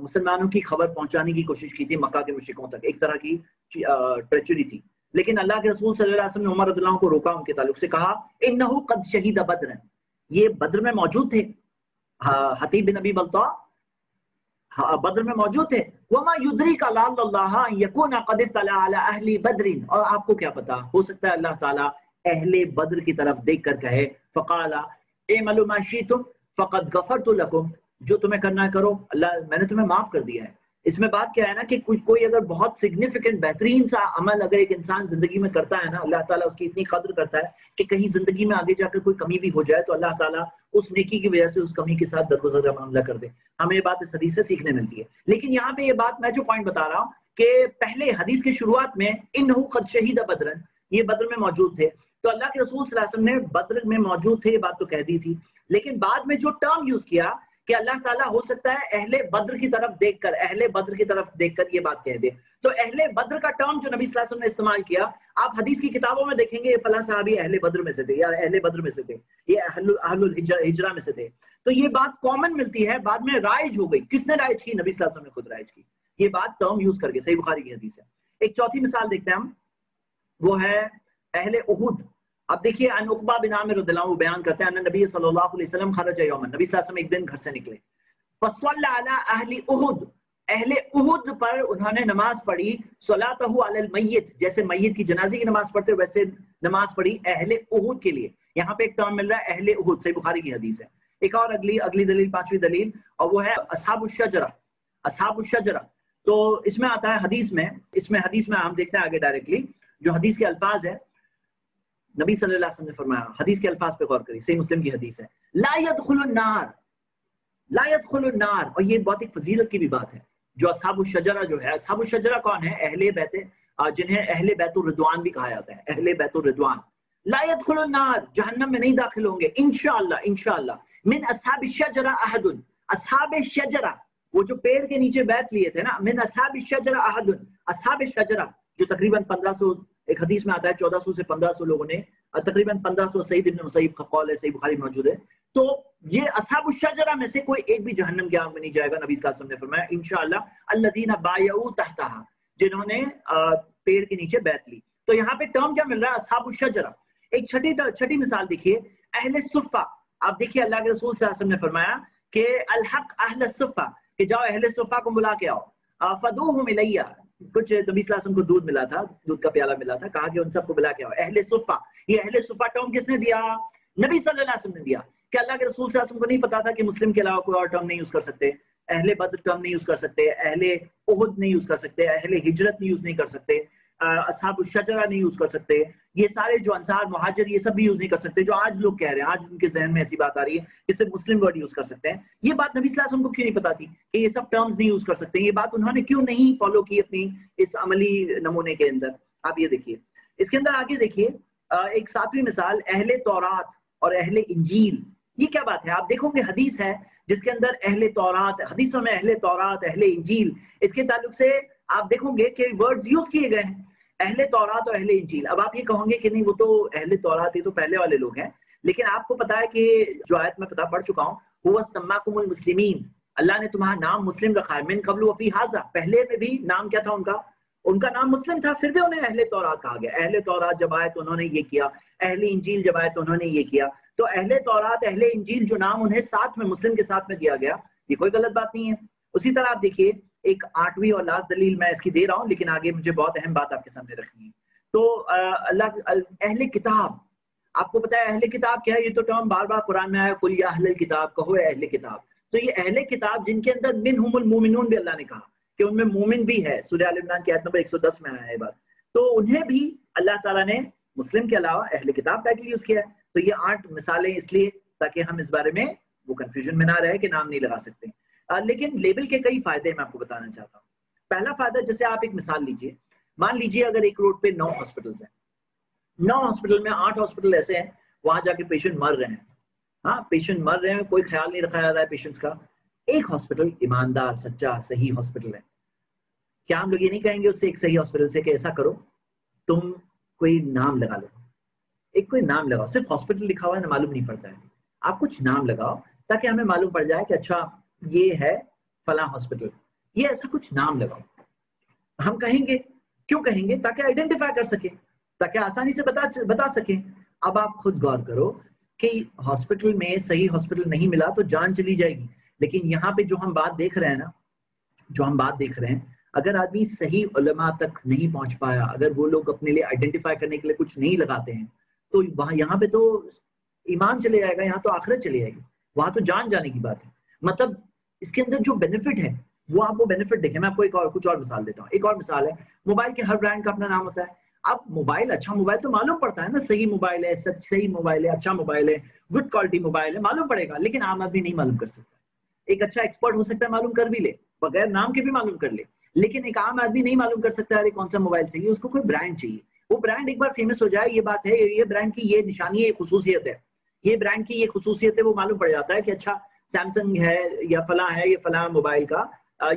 मुसलमानों की खबर पहुँचाने की कोशिश की थी मक्का के मुशिकों तक, एक तरह की ट्रेचरी थी। लेकिन अल्लाह के रसूल सल्लल्लाहु ने उमर रदिल्लाहु को रोका उनके ताल्लुक से, कहा, इन्नहु कद शहीद बद्र ये बद्र में मौजूद थे। हतीब बिन अबी बलता बद्र में मौजूद थे। वमा युद्री का यकून अहली बदरिन। और आपको क्या पता? हो सकता है अल्लाह ताला अहले बद्र की तरफ़ देख कर कहे, फकाला फकत गफर तो लकुम जो तुम्हें करना है करो अल्लाह मैंने तुम्हें माफ़ कर दिया है इसमें बात क्या है ना कि कोई कोई अगर बहुत सिग्निफिकेंट बेहतरीन सा अमल अगर एक इंसान ज़िंदगी में करता है ना अल्लाह ताला उसकी इतनी कदर करता है कि कहीं ज़िंदगी में आगे जाकर कोई कमी भी हो जाए तो अल्लाह ताला उस नेकी की वजह से उस कमी के साथ दरगुजर मामला कर दे हमें ये बात इस हदीस से सीखने मिलती है लेकिन यहाँ पे ये बात मैं जो पॉइंट बता रहा हूँ कि पहले हदीस की शुरुआत में इन खद शहीद बदरन ये बद्र में मौजूद थे तो अल्लाह के रसूल ने बद्र में मौजूद थे, ये बात तो कह दी थी। लेकिन बाद में जो टर्म यूज़ किया कि अल्लाह ताला हो सकता है अहले बद्र की तरफ़ देखकर, अहले बद्र की तरफ़ देखकर ये बात कह दे। तो अहले बद्र का टर्म जो नबी वसल्लम ने इस्तेमाल किया, आप हदीस की किताबों में देखेंगे, ये फला साहबी अहले बद्र में से थे, या अहले बद्र में से थे, ये हिजरा में से थे। तो ये बात कॉमन मिलती है, बाद में राइज हो गई। किसने राइज की? नबी वसल्लम ने खुद राइज की। ये बात टर्म यूज़ करके, सही बुखारी की हदीस है। एक चौथी मिसाल देखते हैं हम। वो है अहले उहुद। अब देखिए अनुकबा बिन आमिर वो बयान करते हैं नबी सल्लल्लाहु अलैहि वसल्लम खरज यौमन। नबी सल्लल्लाहु अलैहि वसल्लम एक दिन घर से निकले। फसल्ला अला अहली उहुद। अहले उहुद पर उन्होंने नमाज़ पढ़ी, सलातहु अलल मय्यत। जैसे मय्यत की जनाजे की नमाज़ पढ़ते, वैसे नमाज़ पढ़ी अहले उहुद के लिए। यहाँ पे एक टर्म मिल रहा है, अहले उहुद। सही बुखारी की हदीस है। एक और अगली अगली दलील, पांचवी दलील, और वो है असहाब शजरा। असहाब शजरा। तो इसमें आता है हदीस में, इसमें हदीस में हम देखते हैं आगे डायरेक्टली जो हदीस के अल्फाज है नबी सल्लल्लाहु अलैहि वसल्लम ने फरमाया, हदीस के अल्फाज पे गौर करिए, सही मुस्लिम की हदीस है, ला यदखुलुन नार लायत खुलनार और ये बहुत एक फजीलत की भी बात है, जो असहाब शजरा जो है, असहाब शजरा कौन है? अहले बैत जिन्हें अहले बैतुर रिदवान भी कहा जाता है, अहले बैतुर रिदवान। लायत खुलनार जहन्नम में नहीं दाखिल होंगे इनशाला इनशाला मिन असहाब शजरा अहदुन, असहाब शजरा, वो जो पेड़ के नीचे बैत लिए थे ना, मिन असहाब शजरा अहदुन, असहाब शजरा, जो तकरीबन 1500 एक हदीस में आता है 1400 से 1500 लोगों ने तकरीबन 1500 सईद इब्न मुसैब का कौल है सही बुखारी मौजूद है। तो ये असहाब शजरा में से कोई एक भी जहन्नम की आग में नहीं जाएगा, नबी ने फरमाया इंशाल्लाह अल्लदीना बायऊ तहतहा, जिन्होंने पेड़ के नीचे बैत ली। तो यहाँ पे टर्म क्या मिल रहा है? असहाब शजरा। एक छठी छठी मिसाल देखिए, अहले सुफा। आप देखिए, अल्लाह के रसूल ने फरमाया कि अलहक अहल सुफा, कि जाओ अहले सुफा को बुला के आओ। फदूह मिलैया। कुछ नबी को दूध मिला था, दूध का प्याला मिला था, कहा कि उन सबको मिला के आओ। अहले सुफा, ये अहले सुफा टर्म किसने दिया? नबी वसल्लम ने दिया क्या अल्लाह के रसूल को नहीं पता था कि मुस्लिम के अलावा कोई और टर्म नहीं यूज़ कर सकते। अहले बद्र टर्म नहीं यूज़ कर सकते, अहले उहद नहीं यूज़ कर सकते, अहले हिजरत नहीं यूज़ नहीं कर सकते। असहाब शजरा नहीं यूज़ कर सकते। ये सारे जो अंसार, महाजर, ये सब भी यूज़ नहीं कर सकते, जो आज लोग कह रहे हैं, आज उनके जहन में ऐसी बात आ रही है कि सिर्फ़ मुस्लिम वर्ड यूज़ कर सकते हैं। ये बात नबी वसल्लम को क्यों नहीं पता थी कि ये सब टर्म्स नहीं यूज़ कर सकते? ये बात उन्होंने क्यों नहीं फॉलो की अपनी इस अमली नमूने के अंदर? आप ये देखिए। इसके अंदर आगे देखिए एक सातवीं मिसाल, अहले तौरात और अहले इंजील। ये क्या बात है? आप देखोगे हदीस है जिसके अंदर अहले तौरात, हदीसों में अहले तौरात, अहले इंजील, इसके ताल्लुक से आप देखोगे कि वर्ड्स यूज़ किए गए हैं। अहले तौरात और अहले इंजील। अब आप ये कहोगे कि नहीं, वो तो अहले तौरात, ये तो पहले वाले लोग हैं। लेकिन आपको पता है कि जो आयत में पता, पढ़ चुका हूँ मुस्लिमीन। अल्लाह ने तुम्हारा नाम मुस्लिम रखा है। मिन कबल वफी हाजा। पहले में भी नाम क्या था उनका? उनका नाम मुस्लिम था, फिर भी उन्हें अहले तौरात कहा गया। अहले तौरात जब आए तो उन्होंने ये किया। अहले इंजील जब आए तो उन्होंने ये किया। तो अहले तौरात, अहले इंजील जो नाम उन्हें साथ में, मुस्लिम के साथ में दिया गया, ये कोई गलत बात नहीं है। उसी तरह आप देखिए एक आठवीं और लास्ट दलील मैं इसकी दे रहा हूँ लेकिन आगे मुझे बहुत अहम बात आपके सामने रखनी है। तो अल्लाह अहले किताब आपको पता है अहले किताब क्या है? ये तो टर्म बार बार कुरान में आया कुल अहले किताब कहो अहले किताब तो ये अहले किताब जिनके अंदर मिन हुमुल मोमिनून भी अल्लाह ने कहा कि उनमें मोमिन भी है। सूर्य आल इमरान की आयत नंबर 110 में आया है बात। तो उन्हें भी अल्लाह ताला ने मुस्लिम के अलावा अहले किताब टाइटल यूज़ किया है। तो ये आठ मिसालें इसलिए ताकि हम इस बारे में वो कंफ्यूजन में ना रहे कि नाम नहीं लगा सकते। आ, लेकिन लेबल के कई फ़ायदे मैं आपको बताना चाहता हूँ। पहला फ़ायदा, जैसे आप एक मिसाल लीजिए। मान लीजिए अगर एक रोड पे नौ हॉस्पिटल्स हैं। नौ हॉस्पिटल में आठ हॉस्पिटल ऐसे हैं, वहाँ जाके पेशेंट मर रहे हैं। हाँ पेशेंट मर रहे हैं, कोई ख्याल नहीं रखा जा रहा है पेशेंट्स का। एक हॉस्पिटल ईमानदार, सच्चा, सही हॉस्पिटल है। क्या हम लोग ये नहीं कहेंगे उससे एक सही हॉस्पिटल से कि ऐसा करो, तुम कोई नाम लगा लो। एक कोई नाम लगाओ, सिर्फ़ हॉस्पिटल लिखा हुआ है ना मालूम नहीं पड़ता है। आप कुछ नाम लगाओ, ताकि हमें मालूम पड़ जाए कि अच्छा ये है फला हॉस्पिटल ये ऐसा कुछ नाम लगाओ। हम कहेंगे, क्यों कहेंगे? ताकि आइडेंटिफाई कर सके, ताकि आसानी से बता बता सके। अब आप खुद गौर करो कि हॉस्पिटल में सही हॉस्पिटल नहीं मिला तो जान चली जाएगी। लेकिन यहाँ पे जो हम बात देख रहे हैं ना, जो हम बात देख रहे हैं, अगर आदमी सही उलमा तक नहीं पहुँच पाया, अगर वो लोग अपने लिए आइडेंटिफाई करने के लिए कुछ नहीं लगाते हैं तो वहाँ, यहाँ पे तो ईमान चले जाएगा, यहाँ तो आखिरत चली जाएगी। वहाँ तो जान जाने की बात है। मतलब इसके अंदर जो बेनिफिट है, वो आप वो बेनिफिट देखें। मैं आपको एक और, कुछ और मिसाल देता हूँ। एक और मिसाल है मोबाइल के हर ब्रांड का अपना नाम होता है। अब मोबाइल अच्छा मोबाइल तो मालूम पड़ता है ना, सही मोबाइल है, सच, सही मोबाइल है अच्छा मोबाइल है गुड क्वालिटी मोबाइल है, मालूम पड़ेगा, लेकिन आम आदमी नहीं मालूम कर सकता। एक अच्छा एक्सपर्ट हो सकता है, मालूम कर भी ले, बगैर नाम के भी मालूम कर ले। लेकिन एक आम आदमी नहीं मालूम कर सकता, अरे कौन सा मोबाइल चाहिए उसको कोई ब्रांड चाहिए। वो ब्रांड एक बार फ़ेमस हो जाए, ये बात है, ये ब्रांड की ये निशानी है खसूसियत है। ये ब्रांड की ये खसूसियत है, वो मालूम पड़ जाता है कि अच्छा सैमसंग है या फला है ये फला मोबाइल का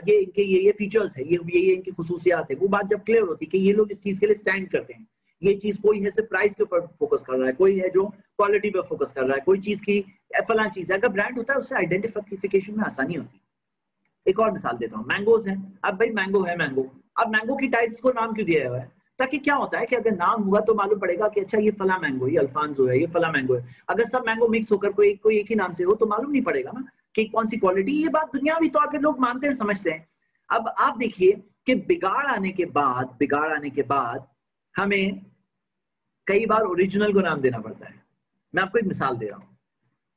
ये इनके ये ये फीचर्स है ये ये, इनकी खसूसियात है। वो बात जब क्लियर होती है कि ये लोग इस चीज़ के लिए स्टैंड करते हैं। ये चीज़ कोई है सिर्फ़ प्राइस के ऊपर फोकस कर रहा है कोई है जो क्वालिटी पर फोकस कर रहा है कोई चीज़ की फला चीज़ है। अगर ब्रांड होता है उससे आइडेंटिफिकेशन में आसानी होती है। एक और मिसाल देता हूँ मैंगोज है। अब भाई मैंगो है मैंगो अब मैंगो की टाइप्स को नाम क्यों दिया हुआ है? ताकि क्या होता है कि अगर नाम हुआ तो मालूम पड़ेगा कि अच्छा ये फला मैंगो ये अल्फांजो है ये फला मैंगो है। अगर सब मैंगो मिक्स होकर कोई कोई एक ही नाम से हो तो मालूम नहीं पड़ेगा ना कि कौन सी क्वालिटी ये बात दुनियावी तौर पे लोग मानते हैं, समझते हैं। अब आप देखिए कि बिगाड़ आने के बाद, बिगाड़ आने के बाद हमें कई बार ओरिजिनल को नाम देना पड़ता है। मैं आपको एक मिसाल दे रहा हूँ।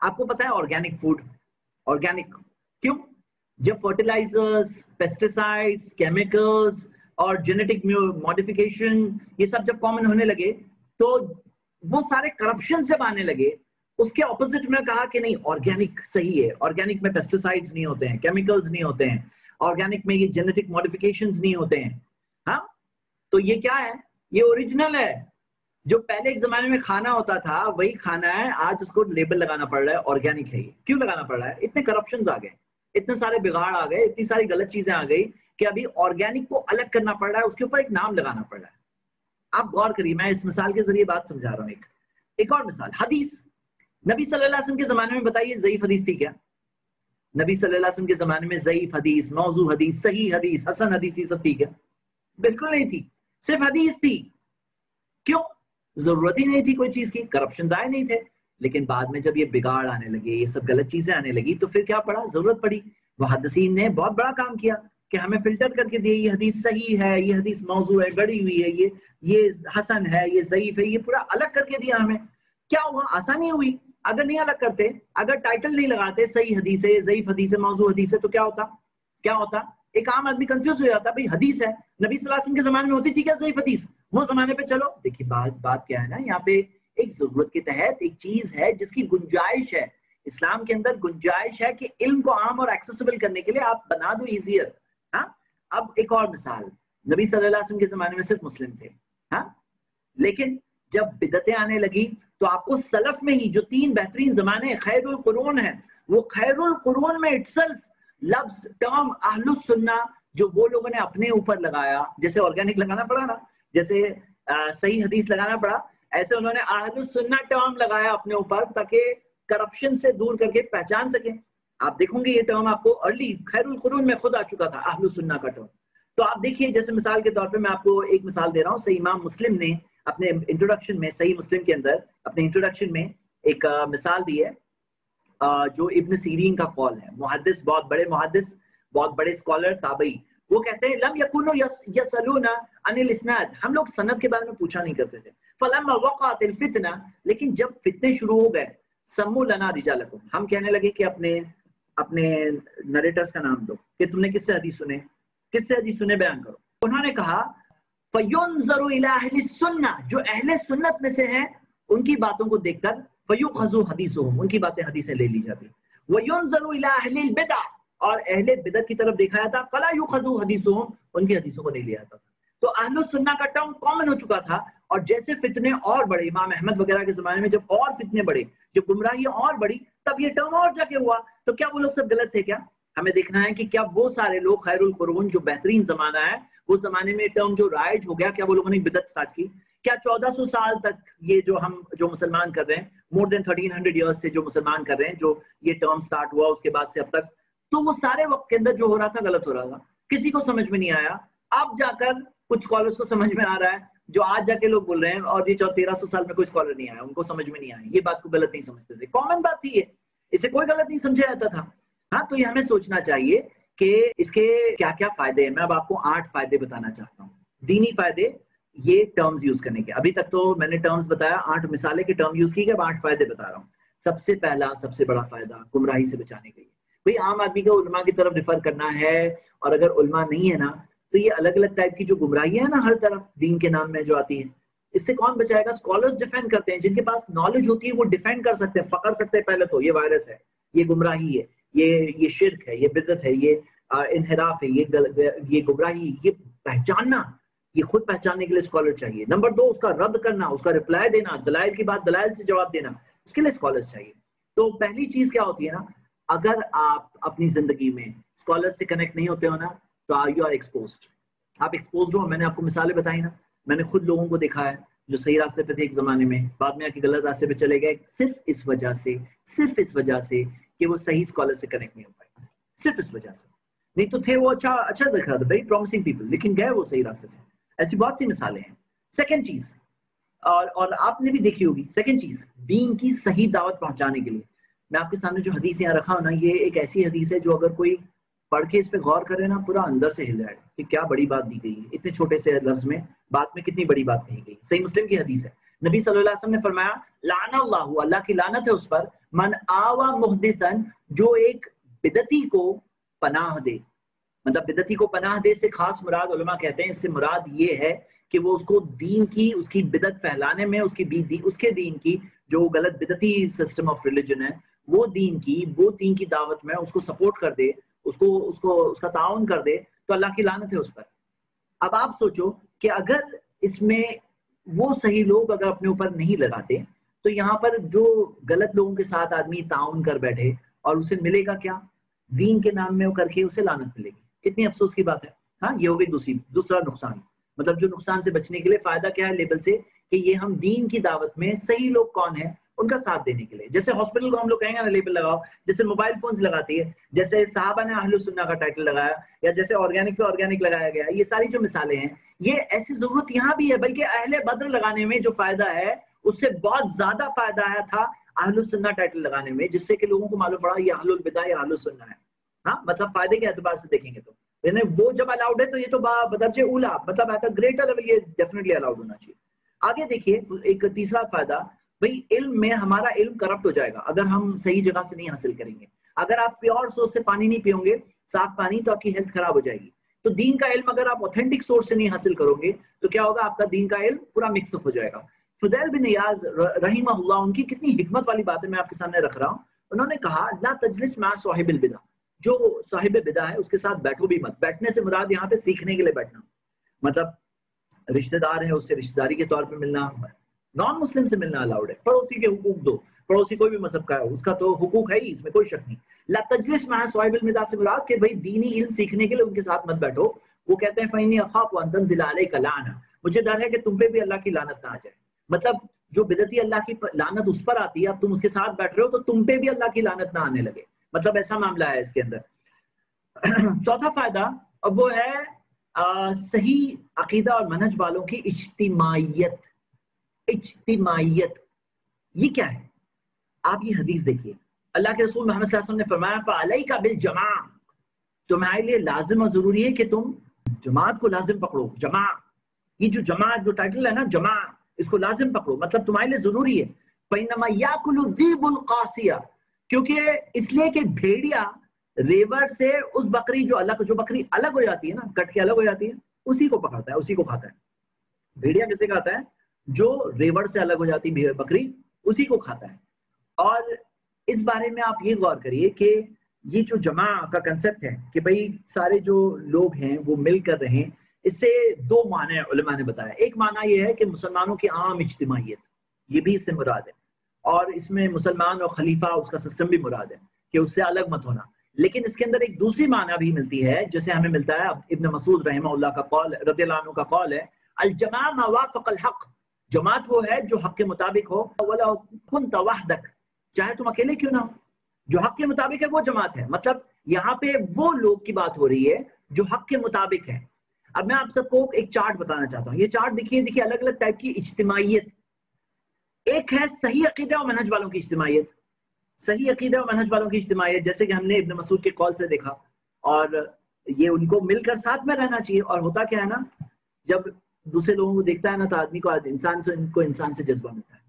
आपको पता है ऑर्गेनिक फ़ूड ऑर्गेनिक क्यों? जब फर्टिलाइजर्स पेस्टिसाइड्स केमिकल्स और जेनेटिक मॉडिफिकेशन ये सब जब कॉमन होने लगे तो वो सारे करप्शन जब आने लगे। उसके ऑपोजिट में कहा कि नहीं ऑर्गेनिक सही है। ऑर्गेनिक में पेस्टिसाइड्स नहीं होते हैं केमिकल्स नहीं होते हैं। ऑर्गेनिक में ये जेनेटिक मॉडिफिकेशन नहीं होते हैं। हाँ? तो ये क्या है? ये ओरिजिनल है। जो पहले एक जमाने में खाना होता था, वही खाना है। आज उसको लेबल लगाना पड़ रहा है ऑर्गेनिक है ये। क्यों लगाना पड़ रहा है? इतने करप्शन आ गए। इतने सारे बिगाड़ आ गए, इतनी सारी गलत चीज़ें आ गई कि अभी ऑर्गेनिक को अलग करना पड़ रहा है, उसके ऊपर एक नाम लगाना पड़ रहा है। आप गौर करिए, मैं इस मिसाल के ज़रिए बात समझा रहा हूँ एक। एक और मिसाल, हदीस। नबी वसल्लम के जमाने में बताइए, जयीफ हदीस थी क्या? नबी वसल्लम के जमाने में जईफ हदीस, मौजू हदीस, सही हदीस, हसन हदीस, ये सब थी क्या? बिल्कुल नहीं थी। सिर्फ़ हदीस थी। क्यों? ज़रूरत ही नहीं थी कोई चीज़ की करप्शन आए नहीं थे। लेकिन बाद में जब ये बिगाड़ आने लगे, ये सब गलत चीज़ें आने लगी तो फिर क्या पड़ा? ज़रूरत पड़ी। वहादसीन ने बहुत बड़ा काम किया। कि हमें फ़िल्टर करके दिए, ये हदीस सही है, ये हदीस मौजू है गड़ी हुई है, ये ये हसन है, ये जयीफ है, ये पूरा अलग करके दिया हमें। क्या हुआ? आसानी हुई। अगर नहीं अलग करते, अगर टाइटल नहीं लगाते, सही हदीस है जयीफ हदीस है मौजू हदीस है तो क्या होता? क्या होता? एक आम आदमी कंफ्यूज हो जाता, भाई, हदीस है। नबी सलाम के जमाने में होती थी क्या जयीफ हदीस? वो जमाने पे चलो। देखिए, बात बात क्या है ना, यहाँ पे एक ज़रूरत के तहत एक चीज़ है जिसकी गुंजाइश है। इस्लाम के अंदर गुंजाइश है कि इल्म को आम और एक्सेसिबल करने के लिए आप बना दो इजियर हाँ? अब एक और मिसाल। नबी वसल्लम के जमाने में सिर्फ़ मुस्लिम थे हाँ? लेकिन जब बिदतें आने लगी तो आपको सलफ में ही जो तीन बेहतरीन जमाने खैरुल है वो खैरुल में इटसेल्फ लफ्ज टर्म सुन्ना जो वो लोगों ने अपने ऊपर लगाया। जैसे ऑर्गेनिक लगाना पड़ा ना जैसे आ, सही हदीस लगाना पड़ा ऐसे उन्होंने अहलुस सुन्ना टर्म लगाया अपने ऊपर ताकि करप्शन से दूर करके पहचान सके। आप देखोगे ये टर्म आपको अर्ली खैरुल कुरून में खुद आ चुका था अहलुस सुन्ना का टर्म तो आप देखिए जैसे मिसाल के तौर पे मैं आपको एक मिसाल दे रहा हूँ सही इमाम मुस्लिम ने अपने इंट्रोडक्शन में सही मुस्लिम के अंदर अपने इंट्रोडक्शन में एक आ, मिसाल दी है आ, जो इब्न सीरीन का कॉल है। मुहदस बहुत बड़े मुहदस बहुत बड़े स्कॉलर ताबई। वो कहते हैं लम यकुनो यसलूना अनिल इस्नाद। हम लोग सनद के बारे में पूछा नहीं करते थे। फलम वक़ातिल फितना लेकिन जब फितने शुरू हो गए सम्मू लना रिजालकुम। हम कहने लगे कि अपने अपने नरेटर्स का नाम दो, कि तुमने किससे हदीस सुने? किससे हदीस सुने? बयान करो। उन्होंने कहा फयुनजरु इला अहली सुन्ना जो अहले सुन्नत में से हैं, उनकी बातों को देखकर फयु खजू हदीसुहुम, उनकी बातें हदीसें ले ली जाती। वयुनजरु इला अहली बिदा और अहले बिदत की तरफ़ देखा जाता, फला यु खजू हदीसुहुम उनकी हदीसों को नहीं लिया जाता था। तो अहल सुन्ना का टर्म कॉमन हो चुका था और जैसे फितने और बड़े इमाम अहमद वगैरह के जमाने में जब और फितने बढ़े, जब गुमराही और बढ़ी, तब ये टर्म और जाके हुआ। तो क्या वो लोग सब गलत थे क्या? हमें देखना है कि क्या वो सारे लोग खैरुल जो बेहतरीन जमाना है, वो जमाने में टर्म जो राइज हो गया, क्या वो लोगों ने बिदत स्टार्ट की? क्या 1400 साल तक ये जो हम, जो मुसलमान कर रहे हैं मोर देन 1300 इयर्स से जो मुसलमान कर रहे हैं, जो ये टर्म स्टार्ट हुआ, उसके बाद से अब तक तो वो सारे वक्त के अंदर जो हो रहा था, गलत हो रहा था। किसी को समझ में नहीं आया। अब जाकर कुछ स्कॉलर्स को समझ में आ रहा है। जो आज जाके लोग बोल रहे हैं, और ये तेरह सौ साल में कोई स्कॉलर नहीं आया, उनको समझ में नहीं आया, ये बात को गलत नहीं समझते थे। कॉमन बात थी ये इसे कोई गलत नहीं समझा जाता था। हाँ तो ये हमें सोचना चाहिए कि इसके क्या क्या फ़ायदे हैं। मैं अब आपको आठ फ़ायदे बताना चाहता हूँ। दीनी फ़ायदे, ये टर्म्स यूज़ करने के। अभी तक तो मैंने टर्म्स बताया, आठ मिसाले के टर्म यूज़ अब आठ फ़ायदे बता रहा हूँ। सबसे पहला, सबसे बड़ा फ़ायदा गुमराही से बचाने के लिए। भाई, आम आदमी को उलमा की तरफ़ रिफर करना है, और अगर उलमा नहीं है ना तो ये अलग अलग टाइप की जो गुमराही है ना हर तरफ़ दीन के नाम में जो आती है इससे कौन बचाएगा? स्कॉलर्स डिफेंड करते हैं जिनके पास नॉलेज होती है वो डिफेंड कर सकते हैं पकड़ सकते हैं पहले तो ये वायरस है ये गुमराही है ये ये शिरक है ये बिदत है ये इनहराफ है ये गल, ये गुमराही ये पहचानना ये खुद पहचानने के लिए स्कॉलर चाहिए। नंबर दो उसका रद्द करना उसका रिप्लाई देना दलाइल की बात दलाइल से जवाब देना उसके लिए स्कॉलर्स चाहिए। तो पहली चीज़ क्या होती है ना अगर आप अपनी ज़िंदगी में स्कॉलर से कनेक्ट नहीं होते हो ना तो यू आर एक्सपोज आप एक्सपोज हो, मैंने आपको मिसालें बताई ना। मैंने खुद लोगों को देखा है, जो सही रास्ते पे थे एक जमाने में। बाद में आके गलत रास्ते पे चले गए, सिर्फ़ इस वजह से, सिर्फ़ इस वजह से कि वो सही स्कॉलर से कनेक्ट नहीं हो पाए। सिर्फ़ इस वजह से। नहीं तो थे वो अच्छा अच्छा दिख रहा था वेरी प्रॉमिसिंग पीपल लेकिन गए वो सही रास्ते से। ऐसी बहुत सी मिसालें हैं। सेकेंड चीज़, और और आपने भी देखी होगी सेकेंड चीज़, दीन की सही दावत पहुँचाने के लिए। मैं आपके सामने जो हदीस यहाँ रखा हूँ ना, ये एक ऐसी हदीस है जो अगर कोई पढ़ के इस पे गौर करे ना पूरा अंदर से हिल जाएगा कि क्या बड़ी बात दी गई है। इतने छोटे से लफ्ज में बात में कितनी बड़ी बात कही गई। सही मुस्लिम की हदीस है। नबी सल्लल्लाहु ने फरमाया लाना अल्लाह अल्लाह की लानत है उस पर मन आवा मुहदिसन जो एक बिदती को पनाह दे। मतलब बिदती को पनाह दे से खास मुराद उलमा कहते हैं इससे मुराद ये है कि वो उसको दीन की उसकी बिदत फैलाने में उसकी दी, उसके दीन की जो गलत बिदती सिस्टम ऑफ़ रिलीजन है वो दीन की वो दीन की दावत में उसको सपोर्ट कर दे उसको उसको, उसका ताउन कर दे तो अल्लाह की लानत है उस पर। अब आप सोचो कि अगर इसमें वो सही लोग अगर अपने ऊपर नहीं लगाते तो यहाँ पर जो गलत लोगों के साथ आदमी ताउन कर बैठे और उसे मिलेगा क्या? दीन के नाम में वो करके उसे लानत मिलेगी। कितनी अफसोस की बात है। हाँ ये हो गई दूसरी, दूसरा नुकसान। मतलब जो नुकसान से बचने के लिए फ़ायदा क्या है लेबल से? कि ये हम दीन की दावत में सही लोग कौन है? उनका साथ देने के लिए। जैसे हॉस्पिटल को हम लोग कहेंगे ना लेबल लगाओ। जैसे मोबाइल फ़ोन लगाती है, जैसे साहबा ने अहल सुन्ना का टाइटल लगाया, या जैसे ऑर्गेनिक पे ऑर्गेनिक लगाया गया, ये सारी जो मिसालें हैं, ये ऐसी ज़रूरत यहाँ भी है, बल्कि अहले बद्र लगाने में जो फ़ायदा है, उससे बहुत ज़्यादा फ़ायदा आया था अहल सुन्ना टाइटल लगाने में, जिससे कि लोगों को मालूम पड़ा, ये अहलुल बिदा, या अहल सुन्ना है। हाँ मतलब फ़ायदे के एतबार से देखेंगे तो। यानी वो जब अलाउड है तो ये तो बदरजे उला मतलब ग्रेटर लेवल ये डेफिनेटली अलाउड होना चाहिए। आगे देखिए, एक तीसरा फ़ायदा भाई, इल्म में हमारा इल्म करप्ट हो जाएगा, अगर हम सही जगह से नहीं हासिल करेंगे। अगर आप प्योर सोर्स से पानी नहीं पियोगे, साफ़ पानी तो आपकी हेल्थ खराब हो जाएगी। तो दीन का इल्म अगर आप ऑथेंटिक सोर्स से नहीं हासिल करोगे तो क्या होगा, आपका दीन का इल्म पूरा मिक्सअप हो जाएगा। फुदैल बिन नियाज रही उनकी कितनी हिकमत वाली बातें मैं आपके सामने रख रहा हूँ। उन्होंने कहा, ला तजलिस मा साहिब बिदा। जो साहिब बिदा है, उसके साथ बैठो भी मत। बैठने से मुराद यहाँ पे सीखने के लिए बैठना। मतलब रिश्तेदार है, उससे रिश्तेदारी के तौर पर मिलना। नॉन मुस्लिम से मिलना अलाउड है। पड़ोसी के हुकूक दो पड़ोसी कोई भी मज़हब का है उसका तो हुकूक है ही इसमें कोई शक नहीं। ला तजलिस में सोहेब से मुराद कि भाई दीनी इल्म सीखने के लिए उनके साथ मत बैठो। वो कहते हैं फैनी अखाफ वंतन जिला कलाना मुझे डर है कि तुम पे भी अल्लाह की लानत ना आ जाए। मतलब जो बिदती अल्लाह की लानत उस पर आती है अब तुम उसके साथ बैठ रहे हो तो तुम पे भी अल्लाह की लानत ना आने लगे। मतलब ऐसा मामला है इसके अंदर। चौथा फ़ायदा अब वो है आ, सही अकीदा और मनज वालों की इज्तिमाइत इज्तिमाइत ये क्या है? आप ये हदीस देखिए। अल्लाह के रसूल मोहम्मद ने फरमाया फ़ालई बिल जमा तुम्हारे लिए लाजिम और ज़रूरी है कि तुम जमात को लाजिम पकड़ो। जमा ये जो जमात जो टाइटल है ना जमा इसको लाजिम पकड़ो। मतलब तुम्हारे लिए ज़रूरी है। क्योंकि इसलिए कि भेड़िया रेवर से उस बकरी, जो अलग जो बकरी अलग हो जाती है ना, कट के अलग हो जाती है, उसी को पकड़ता है, उसी को खाता है। भेड़िया किसे खाता है? जो रेवर से अलग हो जाती है, बकरी, उसी को खाता है। और इस बारे में आप ये गौर करिए कि ये जो जमा का कंसेप्ट है कि भाई सारे जो लोग हैं, वो मिल कर रहे हैं इससे दो माने ने बताया। एक माना यह है कि मुसलमानों की आम इज्तमाहीत ये भी इससे मुराद है। और इसमें मुसलमान और खलीफा, उसका सिस्टम भी मुराद है कि उससे अलग मत होना। लेकिन इसके अंदर एक दूसरी माना भी मिलती है, जैसे हमें मिलता है इब्न मसूद रहमा का कौल रदियल्लाहु का कौल है अल जमा मवाफल हक जमात वो है जो हक के मुताबिक हो, वला तवाहदक चाहे तुम अकेले क्यों ना हो। जो हक के मुताबिक है, वो जमात है। मतलब यहाँ पे वो लोग की बात हो रही है जो हक के मुताबिक है। अब मैं आप सबको एक चार्ट बताना चाहता हूँ। ये चार्ट देखिए देखिए अलग अलग टाइप की इज्तिमाइत एक है सही अकीदा और मनहज वालों की इज्तिमाइत सही अकीदा और मनहज वालों की इज्तिमाइत जैसे कि हमने इब्न मसूद के कॉल से देखा। और ये उनको मिलकर साथ में रहना चाहिए। और होता क्या है ना, जब दूसरे लोगों को देखता है ना तो आदमी को इंसान से, इनको इंसान से जज्बा मिलता है।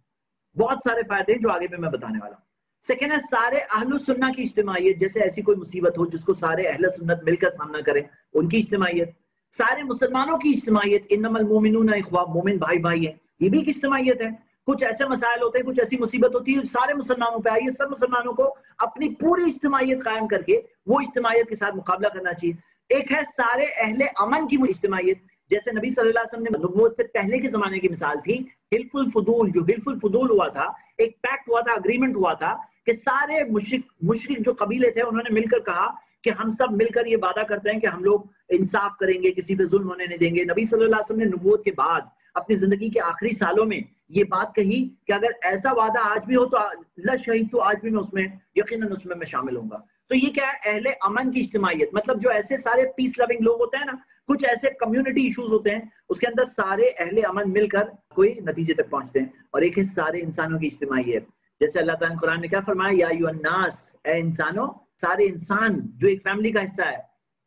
बहुत सारे फ़ायदे हैं जो आगे पे मैं बताने वाला हूँ। सेकेंड है, सारे अहल सुन्ना की इज्तमाहीत जैसे ऐसी कोई मुसीबत हो जिसको सारे अहल सुन्नत मिलकर सामना करें, उनकी इज्तमाहीत सारे मुसलमानों की इज्तमाहीत इनमल मोमिन मोमिन भाई भाई है, ये भी एक इज्तमाहीत है। कुछ ऐसे मसाइल होते हैं, कुछ ऐसी मुसीबत होती है, सारे मुसलमानों पर आई सब मुसलमानों को अपनी पूरी इज्तमाहीत कायम करके वो इज्तमाहीत के साथ मुकाबला करना चाहिए। एक है, सारे अहले अमन की इज्तमाहीत जैसे नबी वसल्लम ने नबूवत से पहले के जमाने की मिसाल थी, हिल्फुल फुदूल, जो हिल्फुल फुदूल हुआ था, एक पैक्ट हुआ था अग्रीमेंट हुआ था कि सारे मुशरिक मुशरिक जो कबीले थे, उन्होंने मिलकर कहा कि हम सब मिलकर ये वादा करते हैं कि हम लोग इंसाफ करेंगे, किसी पे जुल्म होने नहीं देंगे। नबी वसल्लम ने नबूवत के बाद अपनी ज़िंदगी के आखिरी सालों में ये बात कही कि अगर ऐसा वादा आज भी हो तो ल शहीद तो आज भी मैं उसमें, यकीनन उसमें मैं शामिल होऊँगा। तो ये क्या है? अहले अमन की इज्तमाहीत मतलब जो ऐसे सारे पीस लविंग लोग होते हैं ना, कुछ ऐसे कम्युनिटी इश्यूज़ होते हैं, उसके अंदर सारे अहले अमन मिलकर कोई नतीजे तक पहुँचते हैं। और एक है सारे इंसानों की इज्तमाहीत जैसे अल्लाह ताला कुरान में क्या फरमाया? या अन्नास ए इंसानों, सारे इंसान, जो एक फैमिली का हिस्सा है,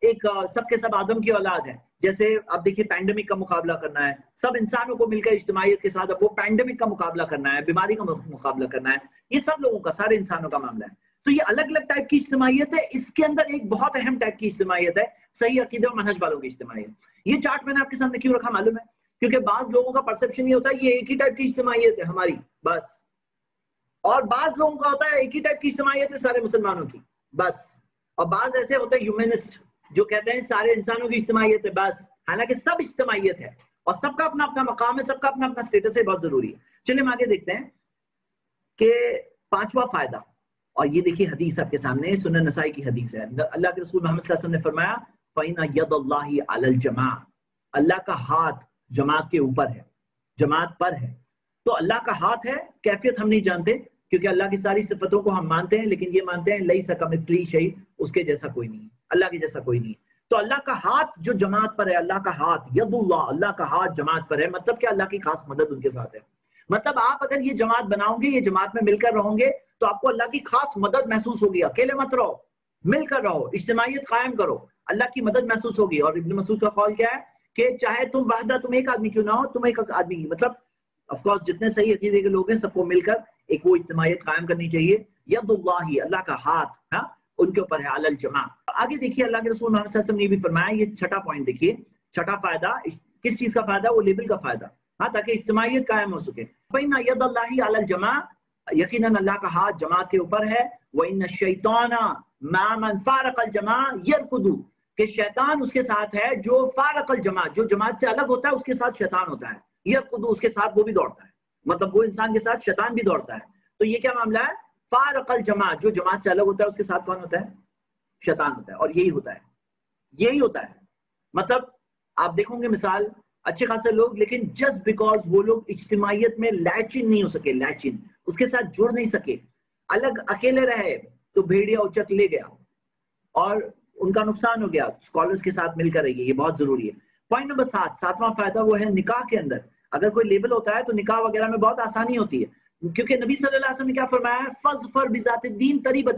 एक सबके सब आदम की औलाद है। जैसे अब देखिए पैंडेमिक का मुकाबला करना है। सब इंसानों को मिलकर इज्तमाहीत के साथ अब वो पैंडेमिक का मुकाबला करना है, बीमारी का मुकाबला करना है। ये सब लोगों का, सारे इंसानों का मामला है। तो ये अलग अलग टाइप की इज्तमाहीत है। इसके अंदर एक बहुत अहम टाइप की इज्तमाहीत है, सही अकीदे और मनहज वालों की इज्तमाहीत ये चार्ट मैंने आपके सामने क्यों रखा मालूम है? क्योंकि बाज लोगों का परसेप्शन ये होता है, ये एक ही टाइप की इज्तमाहीत है हमारी, बस। और बाज लोगों का होता है, एक ही टाइप की इज्तमाहीत है सारे मुसलमानों की, बस। और बाज ऐसे होते हैं ह्यूमनिस्ट जो कहते हैं सारे इंसानों की इज्तमाहीत है, बस। हालाँकि सब इज्तमाहीत है, और सबका अपना अपना मकाम है, सबका अपना अपना स्टेटस है, बहुत ज़रूरी है। चलिए हम आगे देखते हैं कि पांचवा फ़ायदा और ये देखिए हदीस आपके सामने सुनन नसाई की हदीस है। अल्लाह के रसूल मोहम्मद ने फरमाया फ़ैना यद जमा अल्लाह का हाथ जमात के ऊपर है जमात पर है। तो अल्लाह का हाथ है, कैफियत हम नहीं जानते, क्योंकि अल्लाह की सारी सिफतों को हम मानते हैं, लेकिन ये मानते हैं, लई सकमितली शही उसके जैसा कोई नहीं, अल्लाह के जैसा कोई नहीं। तो अल्लाह का हाथ जो जमात पर है, अल्लाह का हाथ, यदुल्लाह, अल्लाह का हाथ जमात पर है मतलब क्या अल्लाह की खास मदद उनके साथ है? मतलब आप अगर ये जमात बनाओगे, ये जमात में मिलकर रहोगे तो आपको अल्लाह की खास मदद महसूस होगी। अकेले मत रहो, मिलकर रहो इज्तमाहीत कायम करो। अल्लाह की मदद महसूस होगी। और इब्न मसूद का कॉल क्या है कि चाहे तुम वाहदा, तुम एक आदमी क्यों ना हो, तुम एक आदमी मतलब ऑफकोर्स जितने सही अकीदे के लोग हैं, सबको मिलकर एक वो इज्तमाहीत कायम करनी चाहिए। यदुल्लाही, अल्लाह का हाथ हाँ उनके ऊपर है अलल जमा। आगे देखिए, अल्लाह के रसूल मोहम्मद ने भी फरमाया, ये छठा पॉइंट देखिए। छठा फ़ायदा किस चीज़ का फ़ायदा? वो लेबल का फ़ायदा। हाँ ताकि इज्तमाहीत कायम हो सके। फ़ैना यद अल्लाह जमा यकीन अल्लाह का हाथ जमात के ऊपर है। वह इन शैताना मामन फारकल जमा यरकुदू। कि शैतान उसके साथ है जो फारकल जमा, जो जमात से अलग होता है, उसके साथ शैतान होता है। यरकुदू उसके साथ वो भी दौड़ता है। मतलब वो इंसान के साथ शैतान भी दौड़ता है। तो ये क्या मामला है? फारकल जमा, जो जमात से अलग होता है, उसके साथ कौन होता है? शैतान होता है। और यही होता है। यही होता है। मतलब आप देखोगे मिसाल अच्छे खासे लोग, लेकिन जस्ट बिकॉज़ वो लोग इज्तमाहीत में लैचिन नहीं हो सके लैचिन उसके साथ जुड़ नहीं सके। अलग अकेले रहे तो भेड़िया उचक ले गया। और उनका नुकसान हो गया स्कॉलर्स के साथ मिलकर रहिए, ये बहुत ज़रूरी है। पॉइंट नंबर सात, सातवां फ़ायदा वो है निकाह के अंदर। अगर कोई लेबल होता है तो निकाह वगैरह में बहुत आसानी होती है। क्योंकि नबी सल्लल्लाहु अलैहि वसल्लम ने क्या फरमाया फज फर बिजात दीन तरीबत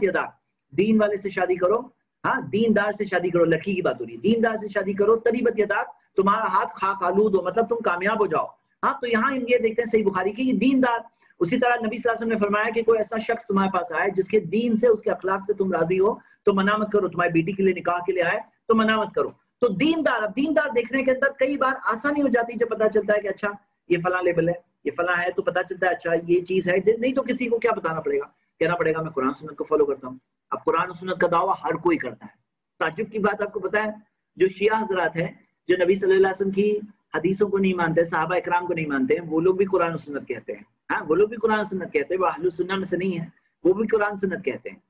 दीन वाले से शादी करो हाँ दीनदार से शादी करो, लड़की की बात हो रही है। दीनदार से शादी करो तरीबत यदा तुम्हारा हाथ खाक आलूद हो मतलब तुम कामयाब हो जाओ। हाँ तो यहाँ हम ये देखते हैं सही बुखारी की दीनदार, उसी तरह नबी वसल्लम ने फरमाया कि कोई ऐसा शख्स तुम्हारे पास आए जिसके दीन से, उसके अखलाक से तुम राज़ी हो तो मना मत करो, तुम्हारी बेटी के लिए, निकाह के लिए आए तो मना मत करो। तो दीनदार, अब दीनदार देखने के अंदर कई बार आसानी हो जाती है जब पता चलता है कि अच्छा ये फला लेबल है, ये फला है तो पता चलता है अच्छा ये चीज़ है, नहीं तो किसी को क्या बताना पड़ेगा? कहना पड़ेगा, मैं कुरान सुनत को फॉलो करता हूँ। अब कुरान सुनत का दावा हर कोई करता है। ताजुब की बात आपको पता है, जो शिया हजरात है, जो नबी वसल्लम की हदीसों को नहीं मानते, साहबा इकराम को नहीं मानते, वो लोग भी कुरान सुनत कहते हैं। हाँ वो लोग भी कुरान सुनत कहते हैं, वो सुन्नत में से नहीं है, वो भी कुरान सुनत कहते हैं।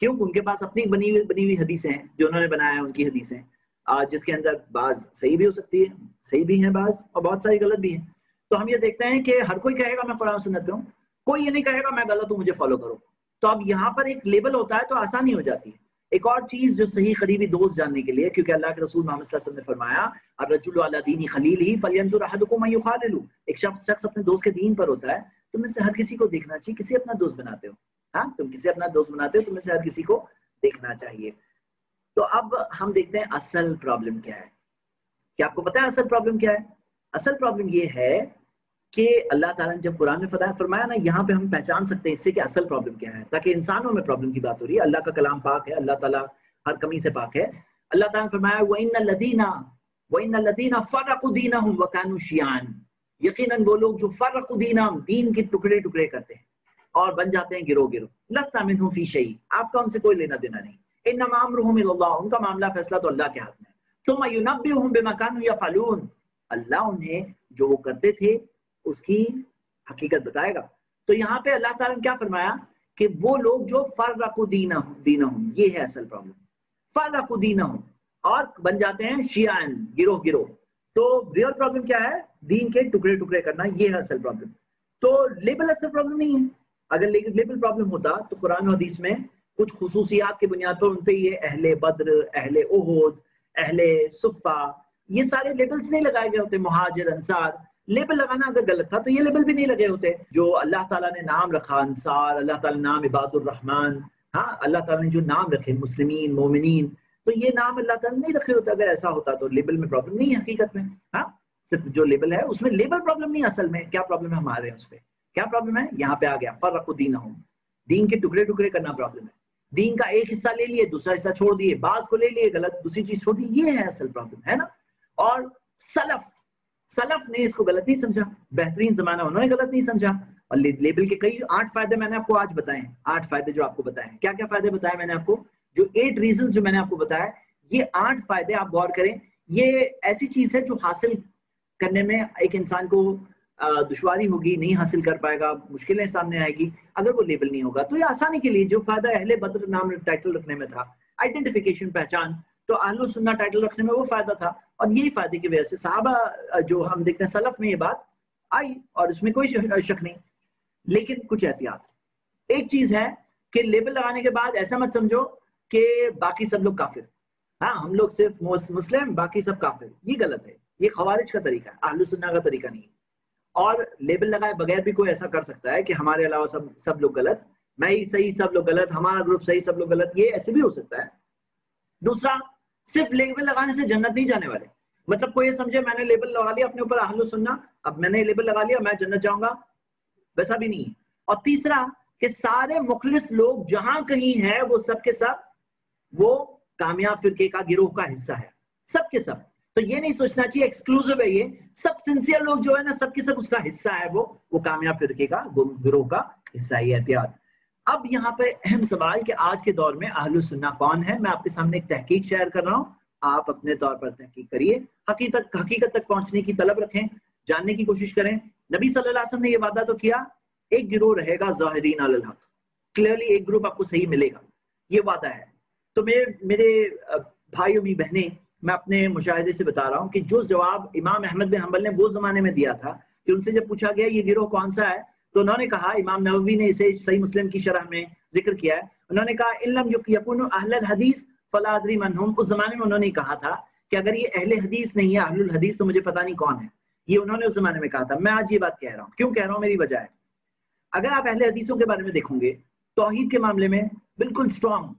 क्यों? उनके पास अपनी बनी हुई बनी हुई हदीसें हैं, जो उन्होंने बनाया है उनकी हदीसें। जिसके अंदर बाज सही भी हो सकती है, सही भी है बाज, और बहुत सारी गलत भी है। तो हम ये देखते हैं कि हर कोई कहेगा, मैं कुरान सुनत हूँ। कोई ये नहीं कहेगा, मैं गलत हूँ, मुझे फॉलो करो। तो अब यहाँ पर एक लेबल होता है तो आसानी हो जाती है। एक और चीज़ जो सही करीबी दोस्त जानने के लिए, क्योंकि अल्लाह के रसूल मोहम्मद ने फरमाया खलील ही एक शख्स अपने दोस्त के दीन पर होता है, तुम से हर किसी को देखना चाहिए, किसी अपना दोस्त बनाते हो? हाँ तुम किसी अपना दोस्त बनाते हो तुम्हें से हर किसी को देखना चाहिए। तो अब हम देखते हैं असल प्रॉब्लम क्या है। क्या आपको पता है असल प्रॉब्लम क्या है? असल प्रॉब्लम ये है कि अल्लाह ताला ने जब कुरान में फताह फरमाया ना, यहाँ पे हम पहचान सकते हैं इससे कि असल प्रॉब्लम क्या है। ताकि इंसानों में प्रॉब्लम की बात हो रही है। अल्लाह का कलाम पाक है, अल्लाह ताला हर कमी से पाक है। अल्लाह ताला ने फरमाया वो इन लदीना वो इन लदीना फरकुदीना हम वकानु शियान। यकीनन वो लोग जो फरकुदीना दीन के टुकड़े टुकड़े करते हैं और बन जाते हैं गिरो गिरो लस्ता मिन फ़ी शई, आपका उनसे कोई लेना देना नहीं। इन नमाम उनका मामला फैसला तो अल्लाह के हाथ में तुम युनब्बिहुम बिमा कानू यफअलून। अल्लाह उन्हें जो वो करते थे उसकी हकीकत बताएगा। तो यहाँ पे अल्लाह ताला ने क्या फरमाया कि वो लोग जो फर फर्रकुदीना दीना हूँ ये है असल प्रॉब्लम फर्रकुदीना हूँ और बन जाते हैं शियान गिरोह गिरोह तो रियल प्रॉब्लम क्या है? दीन के टुकड़े टुकड़े करना, ये है असल प्रॉब्लम तो लेबल असल प्रॉब्लम नहीं है। अगर लेबल प्रॉब्लम होता तो कुरान हदीस में कुछ खसूसियात की बुनियाद पर उनसे ये अहले बद्र, अहले ओहद अहले सुफ़ा, ये सारे लेबल्स नहीं लगाए गए होते, मुहाजिर, अंसार। लेबल लगाना अगर गलत था तो ये लेबल भी नहीं लगे होते। जो अल्लाह ताला ने नाम रखा, अंसार, अल्लाह ताला नाम इबादुर रहमान हाँ अल्लाह ताला ने जो नाम रखे, मुस्लिमीन, मोमिनीन तो ये नाम अल्लाह ताला नहीं रखे होते। अगर ऐसा होता तो लेबल में प्रॉब्लम नहीं है हकीकत में हाँ? सिर्फ़ जो लेबल है, उसमें लेबल प्रॉब्लम नहीं असल में। क्या प्रॉब्लम है हमारे उस पर क्या प्रॉब्लम है? यहाँ पे आ गया फर्रकुद्दीन हूँ दीन के टुकड़े टुकड़े करना प्रॉब्लम है। दीन का एक हिस्सा ले लिए, दूसरा हिस्सा छोड़ दिए, बाज को ले लिए, गलत, दूसरी चीज़ छोड़ दी, ये है असल प्रॉब्लम है ना? और सलफ सलफ ने इसको गलत नहीं समझा, बेहतरीन जमाना उन्होंने गलत नहीं समझा। और लेबल के कई आठ फ़ायदे मैंने आपको आज बताए आठ फ़ायदे जो आपको बताए क्या क्या फ़ायदे बताए मैंने आपको? जो एट रीजन जो मैंने आपको बताया ये आठ फ़ायदे आप गौर करें। ये ऐसी चीज़ है जो हासिल करने में एक इंसान को दुश्वारी होगी, नहीं हासिल कर पाएगा, मुश्किलें सामने आएगी, अगर वो लेबल नहीं होगा। तो ये आसानी के लिए जो फ़ायदा अहले बद्र नाम टाइटल रखने में था आइडेंटिफिकेशन पहचान तो आहलो सुन्ना टाइटल रखने में वो फ़ायदा था और यही फ़ायदे की वजह से साहबा जो हम देखते हैं सलफ में ये बात आई और इसमें कोई शक नहीं। लेकिन कुछ एहतियात। एक चीज़ है कि लेबल लगाने के बाद ऐसा मत समझो कि बाकी सब लोग काफिर। हाँ हम लोग सिर्फ़ मुस्लिम, बाकी सब काफिर। ये गलत है। ये खवारिज का तरीका है आहलू सुन्ना का तरीका नहीं और लेबल लगाए बगैर भी कोई ऐसा कर सकता है कि हमारे अलावा सब सब लोग गलत। मैं ही सही, सब लोग गलत, हमारा ग्रुप सही, सब लोग गलत, ये ऐसे भी हो सकता है। दूसरा, सिर्फ़ लेबल लगाने से जन्नत नहीं जाने वाले। मतलब कोई समझे, मैंने लेबल लगा लिया अपने ऊपर आहलो सुनना, अब मैंने लेबल लगा लिया, मैं जन्नत जाऊँगा। वैसा भी नहीं है। और तीसरा, कि सारे मुखलिस लोग जहाँ कहीं है, वो सब के सब, वो कामयाब फिरके का गिरोह का हिस्सा है। सब के सब। तो ये नहीं सोचना चाहिए एक्सक्लूसिव है ये। सब सिंसियर लोग जो है ना, सबके सब उसका हिस्सा है वो वो कामयाब फिरके का गिरोह का हिस्सा है एहतियात। अब यहाँ पे अहम सवाल कि आज के दौर में आहल सुन्ना कौन है? मैं आपके सामने एक तहकीक शेयर कर रहा हूँ। आप अपने तौर पर तहकीक करिए। हकीकत हकीकत तक पहुँचने की तलब रखें, जानने की कोशिश करें। नबी सल्लल्लाहु अलैहि ने ये वादा तो किया, एक गिरोह रहेगा जाहिरीन अल हक। क्लियरली एक ग्रुप आपको सही मिलेगा। ये वादा है। तो मेरे मेरे भाई और बहने, मैं अपने मुशाहिदे से बता रहा हूँ कि जो जवाब इमाम अहमद बिन हम्बल ने वो जमाने में दिया था कि उनसे जब पूछा गया, ये गिरोह कौन सा है? तो उन्होंने कहा, इमाम नबवी ने इसे सही मुस्लिम की शरह में ज़िक्र किया है। उन्होंने कहा इलम हदीस फलादरी मनहुम उस जमाने में उन्होंने कहा था कि अगर ये अहले हदीस नहीं है, अहलुल हदीस तो मुझे पता नहीं कौन है। ये उन्होंने उस जमाने में कहा था। मैं आज ये बात कह रहा हूँ। क्यों कह रहा हूँ? मेरी वजह है। अगर आप अहले हदीसों के बारे में देखोगे तोहहीद के मामले में बिल्कुल स्ट्रॉन्ग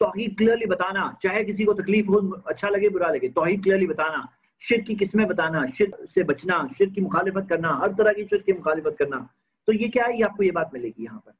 तोहीद क्लियरली बताना, चाहे किसी को तकलीफ़ हो अच्छा लगे, बुरा लगे, तोहीद क्लियरली बताना। शिर की किस्में बताना, शिर से बचना, शिर की मुखालिफत करना, हर तरह की शिर की मुखालिफत करना। तो ये क्या है? ये आपको ये बात मिलेगी यहाँ पर।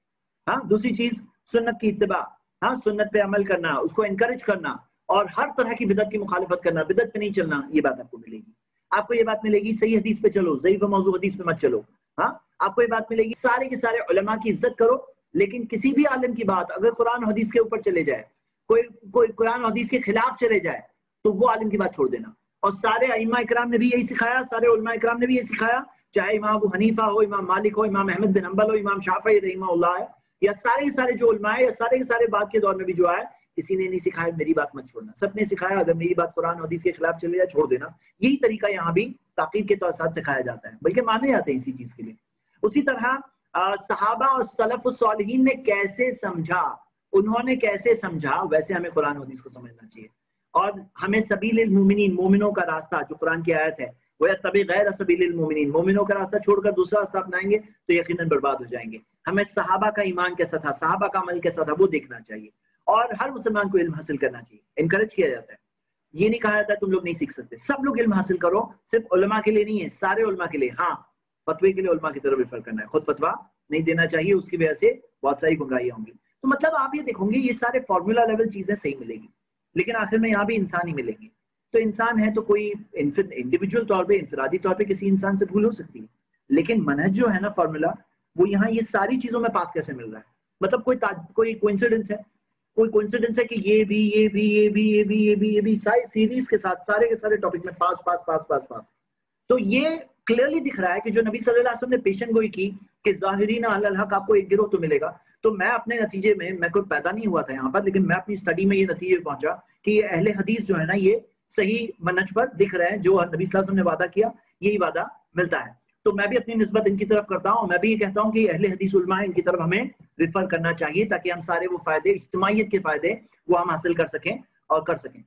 हाँ दूसरी चीज़, सुन्नत की इतबा हाँ सुन्नत पे अमल करना, उसको इनकरेज करना और हर तरह की बिदत की मुखालफत करना, बिदत पे नहीं चलना, ये बात आपको मिलेगी। आपको ये बात मिलेगी, सही हदीस पे चलो, जयीफ मौजूद हदीस पे मत चलो। हाँ आपको ये बात मिलेगी, सारे के सारे उलमा की इज़्ज़त करो, लेकिन किसी भी आलम की बात, अगर कुरान हदीस के ऊपर चले जाए, कोई कोई कुरान हदीस के खिलाफ चले जाए तो वो आलम की बात छोड़ देना। और सारे अइमा इकराम ने भी यही सिखाया, सारे उलमा इकराम ने भी यही सिखाया चाहे इमाम अबू हनीफा हो, इमाम मालिक हो, इमाम अहमद बिन अम्बल हो, इमाम शाफी रहीमा है, या सारे सारे जो उलमा है, या सारे के सारे बात के दौर में भी जो है किसी ने नहीं सिखाया, मेरी बात मत छोड़ना। सबने सिखाया, अगर मेरी बात कुरान हदीस के खिलाफ चले जाए, छोड़ देना। यही तरीका यहाँ भी ताकीद के तौर साथ सिखाया जाता है, बल्कि माने जाते हैं इसी चीज़ के लिए। उसी तरह सहाबा और सलफ सालहीन ने कैसे समझा? उन्होंने कैसे समझा? वैसे हमें कुरान हदीस को समझना चाहिए। और हमें सबील मोमिनों का रास्ता, जो कुरान की आयत है वो या तभी गैर सबील मोमिनों का रास्ता छोड़कर दूसरा रास्ता अपनाएँगे तो यकीन बर्बाद हो जाएँगे। हमें सहाबा का ईमान कैसा था, सहाबा का अमल कैसा था, वो देखना चाहिए। और हर मुसलमान को इल्म हासिल करना चाहिए। इनकरेज किया जाता है। ये नहीं कहा जाता तुम लोग नहीं सीख सकते। सब लोग इल्म हासिल करो, सिर्फ़ उलमा के लिए नहीं है, सारे उलमा के लिए। हाँ फतवे के लिए उलमा की तरफ़ रिफर करना है। खुद फतवा नहीं देना चाहिए, उसकी वजह से बहुत सारी गुमराहियाँ होंगी। तो मतलब आप ये देखोगे, ये सारे फॉर्मूला लेवल चीज़ें सही मिलेगी। लेकिन आखिर में यहाँ भी इंसान ही मिलेंगे। तो इंसान है तो कोई इंडिविजुअल तौर पे इंफरादी तौर पे किसी इंसान से भूल हो सकती है। लेकिन मनहज जो है ना फॉर्मूला वो यहाँ ये सारी चीज़ों में पास कैसे मिल रहा है? मतलब कोई कोई कोइंसिडेंस है? कोई कोइंसिडेंस है कि ये भी ये भी ये भी ये भी ये भी ये भी, सारी सीरीज़ के साथ, सारे के सारे टॉपिक में पास पास पास पास पास। तो ये क्लियरली दिख रहा है कि जो नबी सल्लल्लाहु अलैहि वसल्लम ने पेशन गोई की कि जाहिरीन हक आपको एक गिरोह तो मिलेगा तो मैं अपने नतीजे में, मैं कोई पैदा नहीं हुआ था यहाँ पर, लेकिन मैं अपनी स्टडी में ये नतीजे पहुँचा कि ये अहले हदीस जो है ना, ये सही मनज पर दिख रहे हैं, जो नबी वसल्लम ने वादा किया, यही वादा मिलता है। तो मैं भी अपनी नस्बत इनकी तरफ़ करता हूँ मैं भी ये कहता हूँ कि अहले हदीस उलमा इनकी तरफ़ हमें रिफर करना चाहिए, ताकि हम सारे वो फ़ायदे इज्तमाहीत के फ़ायदे वो हम हासिल कर सकें और कर सकें।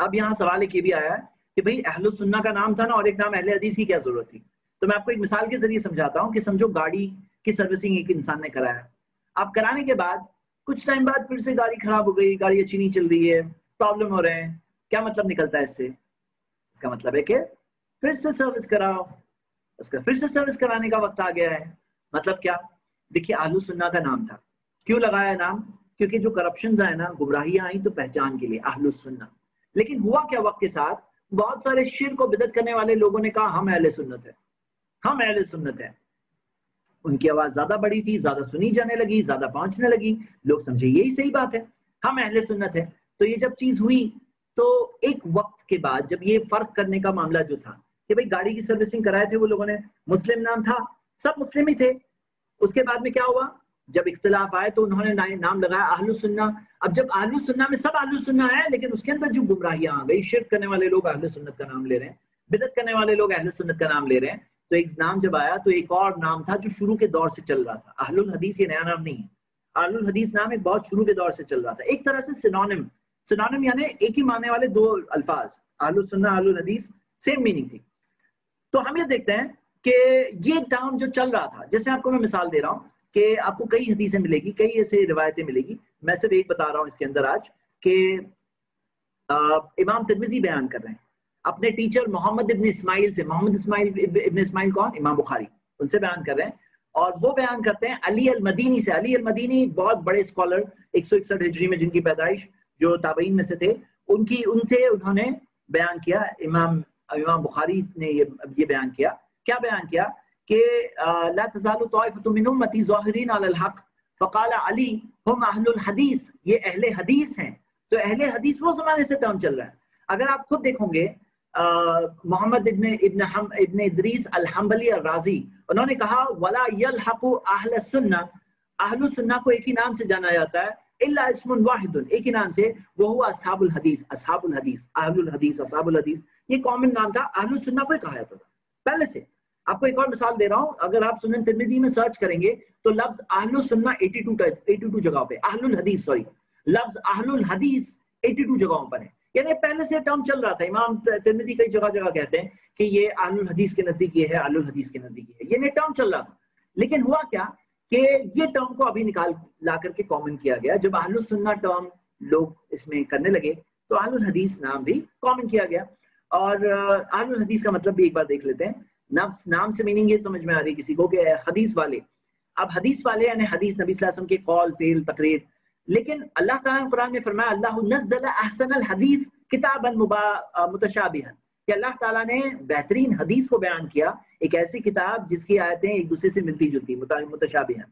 अब यहाँ सवाल एक ये भी आया है कि भाई अहल सुन्ना का नाम था ना, और एक नाम अहले हदीस की क्या ज़रूरत थी? तो मैं आपको एक मिसाल के ज़रिए समझाता हूँ कि समझो गाड़ी की सर्विसिंग एक इंसान ने कराया। आप कराने के बाद कुछ टाइम बाद फिर से गाड़ी खराब हो गई, गाड़ी अच्छी नहीं चल रही है, प्रॉब्लम हो रहे हैं। क्या मतलब निकलता है इससे? इसका मतलब है कि फिर से सर्विस कराओ। उसका फिर से सर्विस कराने का वक्त आ गया है। मतलब क्या? देखिए, आलू सुन्ना का नाम था। क्यों लगाया नाम? क्योंकि जो करप्शन आए ना, गुमराहियाँ आई तो पहचान के लिए आहलू सुन्ना। लेकिन हुआ क्या वक्त के साथ? बहुत सारे शिर को बिदत करने वाले लोगों ने कहा, हम अहले सुन्नत है। हम अहले सुन्नत है। उनकी आवाज़ ज़्यादा बड़ी थी, ज़्यादा सुनी जाने लगी, ज़्यादा पहुँचने लगी। लोग समझे, यही सही बात है। हम अहले सुन्नत है। तो ये जब चीज़ हुई तो एक वक्त के बाद जब ये फ़र्क करने का मामला जो था कि भाई गाड़ी की सर्विसिंग कराए थे वो लोगों ने, मुस्लिम नाम था, सब मुस्लिम ही थे। उसके बाद में क्या हुआ? जब इख्तलाफ आए तो उन्होंने नाम लगाया आहलु सुन्ना। अब जब आहलु सुन्ना में सब आहलु सुन्ना है, लेकिन उसके अंदर जो गुमराहियाँ आ गई, शिरक करने वाले लोग आहलु सुन्नत का नाम ले रहे हैं, बिदत करने वाले लोग अहल सुन्नत का नाम ले रहे हैं। तो एक नाम जब आया तो एक और नाम था जो शुरू के दौर से चल रहा था। अहलुल हदीस ये नया नाम नहीं है। अहलुल हदीस नाम एक बहुत शुरू के दौर से चल रहा था। एक तरह से सिनोनिम सिनोनिम यानी एक ही मानने वाले दो अल्फाज अहलुल सुन्ना अहलुल हदीस सेम मीनिंग थी। तो हम ये देखते हैं कि ये टर्म जो चल रहा था, जैसे आपको मैं मिसाल दे रहा हूँ कि आपको कई हदीसें मिलेगी, कई ऐसे रिवायतें मिलेगी। मैं सिर्फ़ एक बता रहा हूँ इसके अंदर आज कि इमाम तिरमिजी बयान कर रहे हैं। अपने टीचर मोहम्मद इब्न इस्माइल से, मोहम्मद इस्माइल, इब्न इस्माइल कौन? इमाम बुखारी, उनसे बयान कर रहे हैं। और वो बयान करते हैं अली अल मदीनी से। अली अल मदीनी बहुत बड़े स्कॉलर एक सौ इकसठ हिजरी में जिनकी पैदाइश जो ताबईन में से थे, उनकी, उनसे उन्होंने बयान किया। इमाम इमाम बुखारी ने ये ये बयान किया। क्या बयान किया? कि ला तजालु तौइफतु मिन उम्मती ज़ाहिरीन अलल हक। फ़क़ाल अली, हम अहलुल हदीस। ये अहले हदीस हैं। तो अहले हदीस वो जमाने से टर्म चल रहा है। अगर आप खुद देखोगे मोहम्मद इब्न इब्न हम, इब्न इदरीस अल हम्बली राज़ी, उन्होंने कहा, वला यलहकु अहल सुन्ना। अहलु सुन्ना को एक ही नाम से जाना जाता है। इल्ला इस्मुन वाहिदुन एक ही नाम से वो हुआ हदीस हदीस अहलुल हदीस हदीस ये कॉमन नाम था अहलु सुन्ना को कहा जाता था पहले से आपको एक और मिसाल दे रहा हूँ अगर आप सुनन में सर्च करेंगे तो लफ्ज सुन्ना 82 82 जगहों पे अहलुल हदीस सॉरी लफ्ज अहलुल हदीस 82 जगहों पर है यानी पहले से टर्म चल रहा था इमाम कई जगह जगह कहते हैं कि ये अहलुल हदीस के नज़दीक ये है अहलुल हदीस के नज़दीक है ये टर्म चल रहा था लेकिन हुआ क्या कि ये टर्म को अभी निकाल, ला करके कॉमन किया गया। जब अहलुल सुन्ना टर्म लोग इसमें करने लगे तो अहलुल हदीस नाम भी कॉमन किया गया। और अहलुल हदीस का मतलब भी एक बार देख लेते हैं। नाम नाम से मीनिंग ये समझ में आ रही किसी को कि हदीस वाले। अब हदीस वाले यानी हदीस नबी वसल्लम के कौल, फेल, तकरीर। लेकिन अल्लाह ताला कुरान में फरमाया, अल्लाह नज़्ज़ल अहसन हदीस किताबन मुबा मुतशाबिहन। कि अल्लाह ताला ने बेहतरीन हदीस को बयान किया, एक ऐसी किताब जिसकी आयतें एक दूसरे से मिलती जुलती मुतशाबिहन।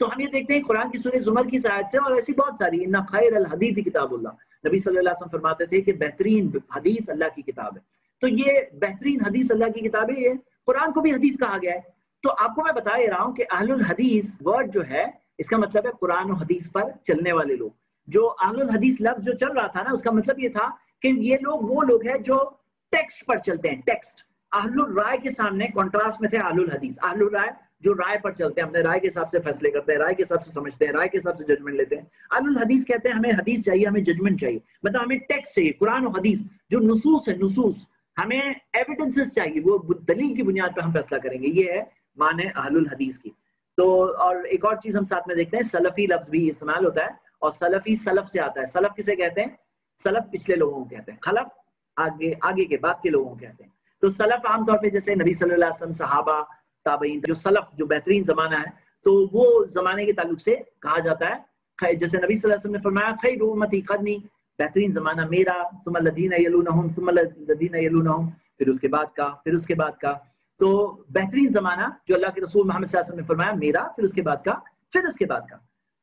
तो हम ये देखते हैं, कुरान की सूरह जुमर की आयत से, और ऐसी बहुत सारी, इन्ना खैर अल हदीस किताबुल्लाह। नबी सल्लल्लाहु अलैहि वसल्लम फरमाते थे कि बेहतरीन हदीस अल्लाह की किताब है। तो ये बेहतरीन हदीस अल्लाह की किताब है, ये कुरान को भी हदीस कहा गया है। तो आपको मैं बता ही रहा हूँ कि अहलुल हदीस, वर्ड जो है, इसका मतलब है कुरान और हदीस पर चलने वाले लोग। जो अहलुल हदीस लफ्ज जो चल रहा था ना, उसका मतलब ये था कि ये लोग, वो लोग हैं जो टेक्स्ट पर चलते हैं टेक्स्ट अहलुल राय के सामने कॉन्ट्रास्ट में थे अहलुल हदीस। अहलुल राय, जो राय पर चलते हैं अपने राय के हिसाब से फैसले करते हैं, राय के हिसाब से समझते हैं, राय के हिसाब से जजमेंट लेते हैं। अहलुल हदीस कहते हैं, हमें हदीस चाहिए, हमें जजमेंट चाहिए। मतलब हमें टेक्स्ट चाहिए, कुरान और हदीस, जो नसूस है नसूस हमें एविडेंसेस चाहिए, वो दलील की बुनियाद पर हम फैसला करेंगे। ये है मान है अहलुल हदीस की। तो और एक और चीज़ हम साथ में देखते हैं, सलफी लफ्ज भी इस्तेमाल होता है, और सलफी सलफ से आता है। सलफ किसे कहते हैं? सलफ पिछले लोगों को कहते हैं। खलफ आगे आगे के बाद के लोगों को कहते हैं। तो सलफ आमतौर पर जैसे नबी वसल्लम, सहाबा, ताबईन, जो सलफ, जो बेहतरीन जमाना है तो वो जमाने के ताल्लुक से कहा जाता है जैसे नबी वसल्लम ने फरमाया, खैर बेहतरीन जमाना मेरा सुमल्लदीन यलूनहुम फिर उसके बाद का, फिर उसके बाद का। तो बेहतरीन जमाना, जो अल्लाह के रसूल मोहम्मद ने फरमाया, मेरा, फिर उसके बाद का, फिर उसके बाद का।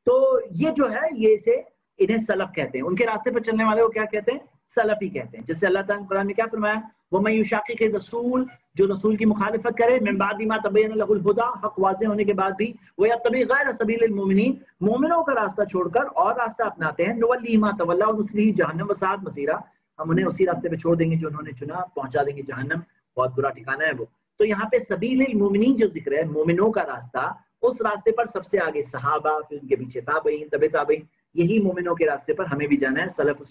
तो ये जो है, ये इसे इन्हें सलफ कहते हैं। उनके रास्ते पर चलने वाले को क्या कहते हैं? सलफी कहते हैं, जिससे अल्लाह ताला में क्या फरमाया? वो मयुशाकी के रसूल, जो रसूल की मुखालिफत करे मेम्बादिमा तबैनहुदा हक वाजे होने के बाद भी, वो या तभी गैर सबील मोमिनीन, मोमिनों का रास्ता छोड़कर और रास्ता अपनाते हैं। नवल्लीमा तवल्ला और नुसली जहन्नम वसाद मसीरा। हम उन्हें उसी रास्ते पे छोड़ देंगे जो उन्होंने चुना, पहुँचा देंगे जहन्नम। बहुत बुरा ठिकाना है वो। तो यहाँ पे सबील मोमिनीन जो ज़िक्र है, मोमिनों का रास्ता, उस रास्ते पर सबसे आगे सहाबा, फिर उनके पीछे ताबईन, तबे ताबईन, यही मोमिनों के रास्ते पर हमें भी जाना है सलफ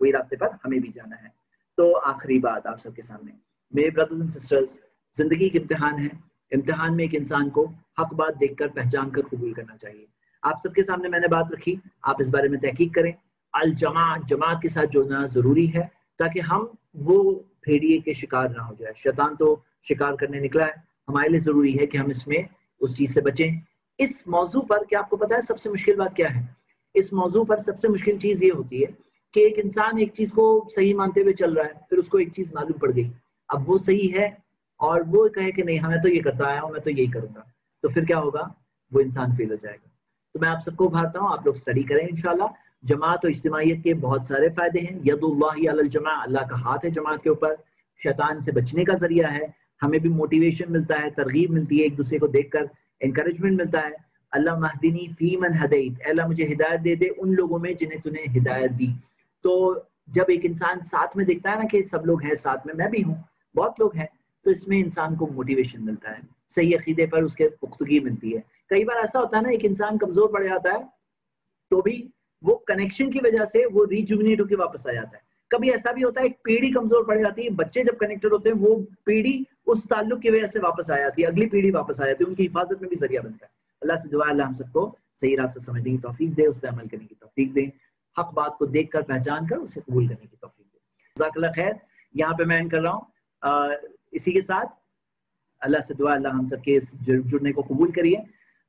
वही रास्ते पर हमें भी जाना है। तो आखिरी बात आप सबके सामने। मेरे ब्रदर्स एंड सिस्टर्स ज़िंदगी के इम्तिहान है। इम्तिहान में एक इंसान को हक बात देखकर, पहचान कर कबूल करना चाहिए। आप सबके सामने मैंने बात रखी। आप इस बारे में तहकीक करें। अल जमात जमात के साथ जुड़ना ज़रूरी है, ताकि हम वो भेड़िए के शिकार ना हो जाए। शैतान तो शिकार करने निकला है। हमारे लिए ज़रूरी है कि हम इसमें उस चीज़ से बचें। इस मौजू पर, क्या आपको पता है सबसे मुश्किल बात क्या है? इस मौजू पर सबसे मुश्किल चीज़ ये होती है कि एक इंसान एक चीज़ को सही मानते हुए चल रहा है, फिर उसको एक चीज़ मालूम पड़ गई। अब वो सही है और वो कहे कि नहीं हमें तो ये करता आया हूँ, मैं तो यही करूँगा। तो फिर क्या होगा? वो इंसान फेल हो जाएगा। तो मैं आप सबको उभारता हूँ, आप लोग स्टडी करें इनशाला जमात और इज्तमाहीत के बहुत सारे फ़ायदे हैं। यदुल्ला अल्लाह का हाथ है जमात के ऊपर। शैतान से बचने का ज़रिया है। हमें भी मोटिवेशन मिलता है, तरगीब मिलती है एक दूसरे को देख कर इंकरेजमेंट मिलता है। अल्लाह महदिनी फ़ी मन अल्लाह मुझे हिदायत दे दे उन लोगों में जिन्हें तूने हिदायत दी। तो जब एक इंसान साथ में देखता है ना कि सब लोग हैं साथ में, मैं भी हूँ, बहुत लोग हैं तो इसमें इंसान को मोटिवेशन मिलता है, सही अकीदे पर उसके पुख्तगी मिलती है। कई बार ऐसा होता है ना, एक इंसान कमज़ोर पड़ जाता है तो भी वो कनेक्शन की वजह से वो रिजुमिनेट होकर वापस आ जाता है। कभी ऐसा भी होता है, एक पीढ़ी कमज़ोर पड़ जाती है, बच्चे जब कनेक्टेड होते हैं, वो पीढ़ी उस ताल्लुक की वजह से वापस आ जाती है, अगली पीढ़ी वापस आ जाती है, उनकी हिफाजत में भी ज़रिया बनता है। अल्लाह से दुआ अल्लाह हम सबको सही रास्ता समझने की तोफीक दे, उस पर अमल करने की तोफीक दे। हक बात को देख कर पहचान कर उसे कबूल करने की तोफीक दे। जजाकल्ला खैर, यहाँ पे मैं एंड कर रहा हूँ। इसी के साथ अल्लाह से दुआ, अल्लाह हम सबके इस जुड़ने को कबूल करिए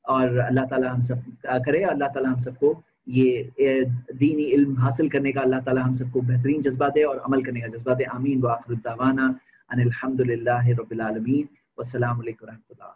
और अल्लाह ताला हम सब करे अल्लाह ताला हम सबको ये दीनी इल्म हासिल करने का, अल्लाह ताला हम सबको बेहतरीन जज्बा दे और अमल करने का जज्बा दे। आमीन वाखरुद्दावाना अनिल हम्दुलिल्लाहि रब्बिल आलमीन। वस्सलाम वालेकुम रहमतुल्लाह।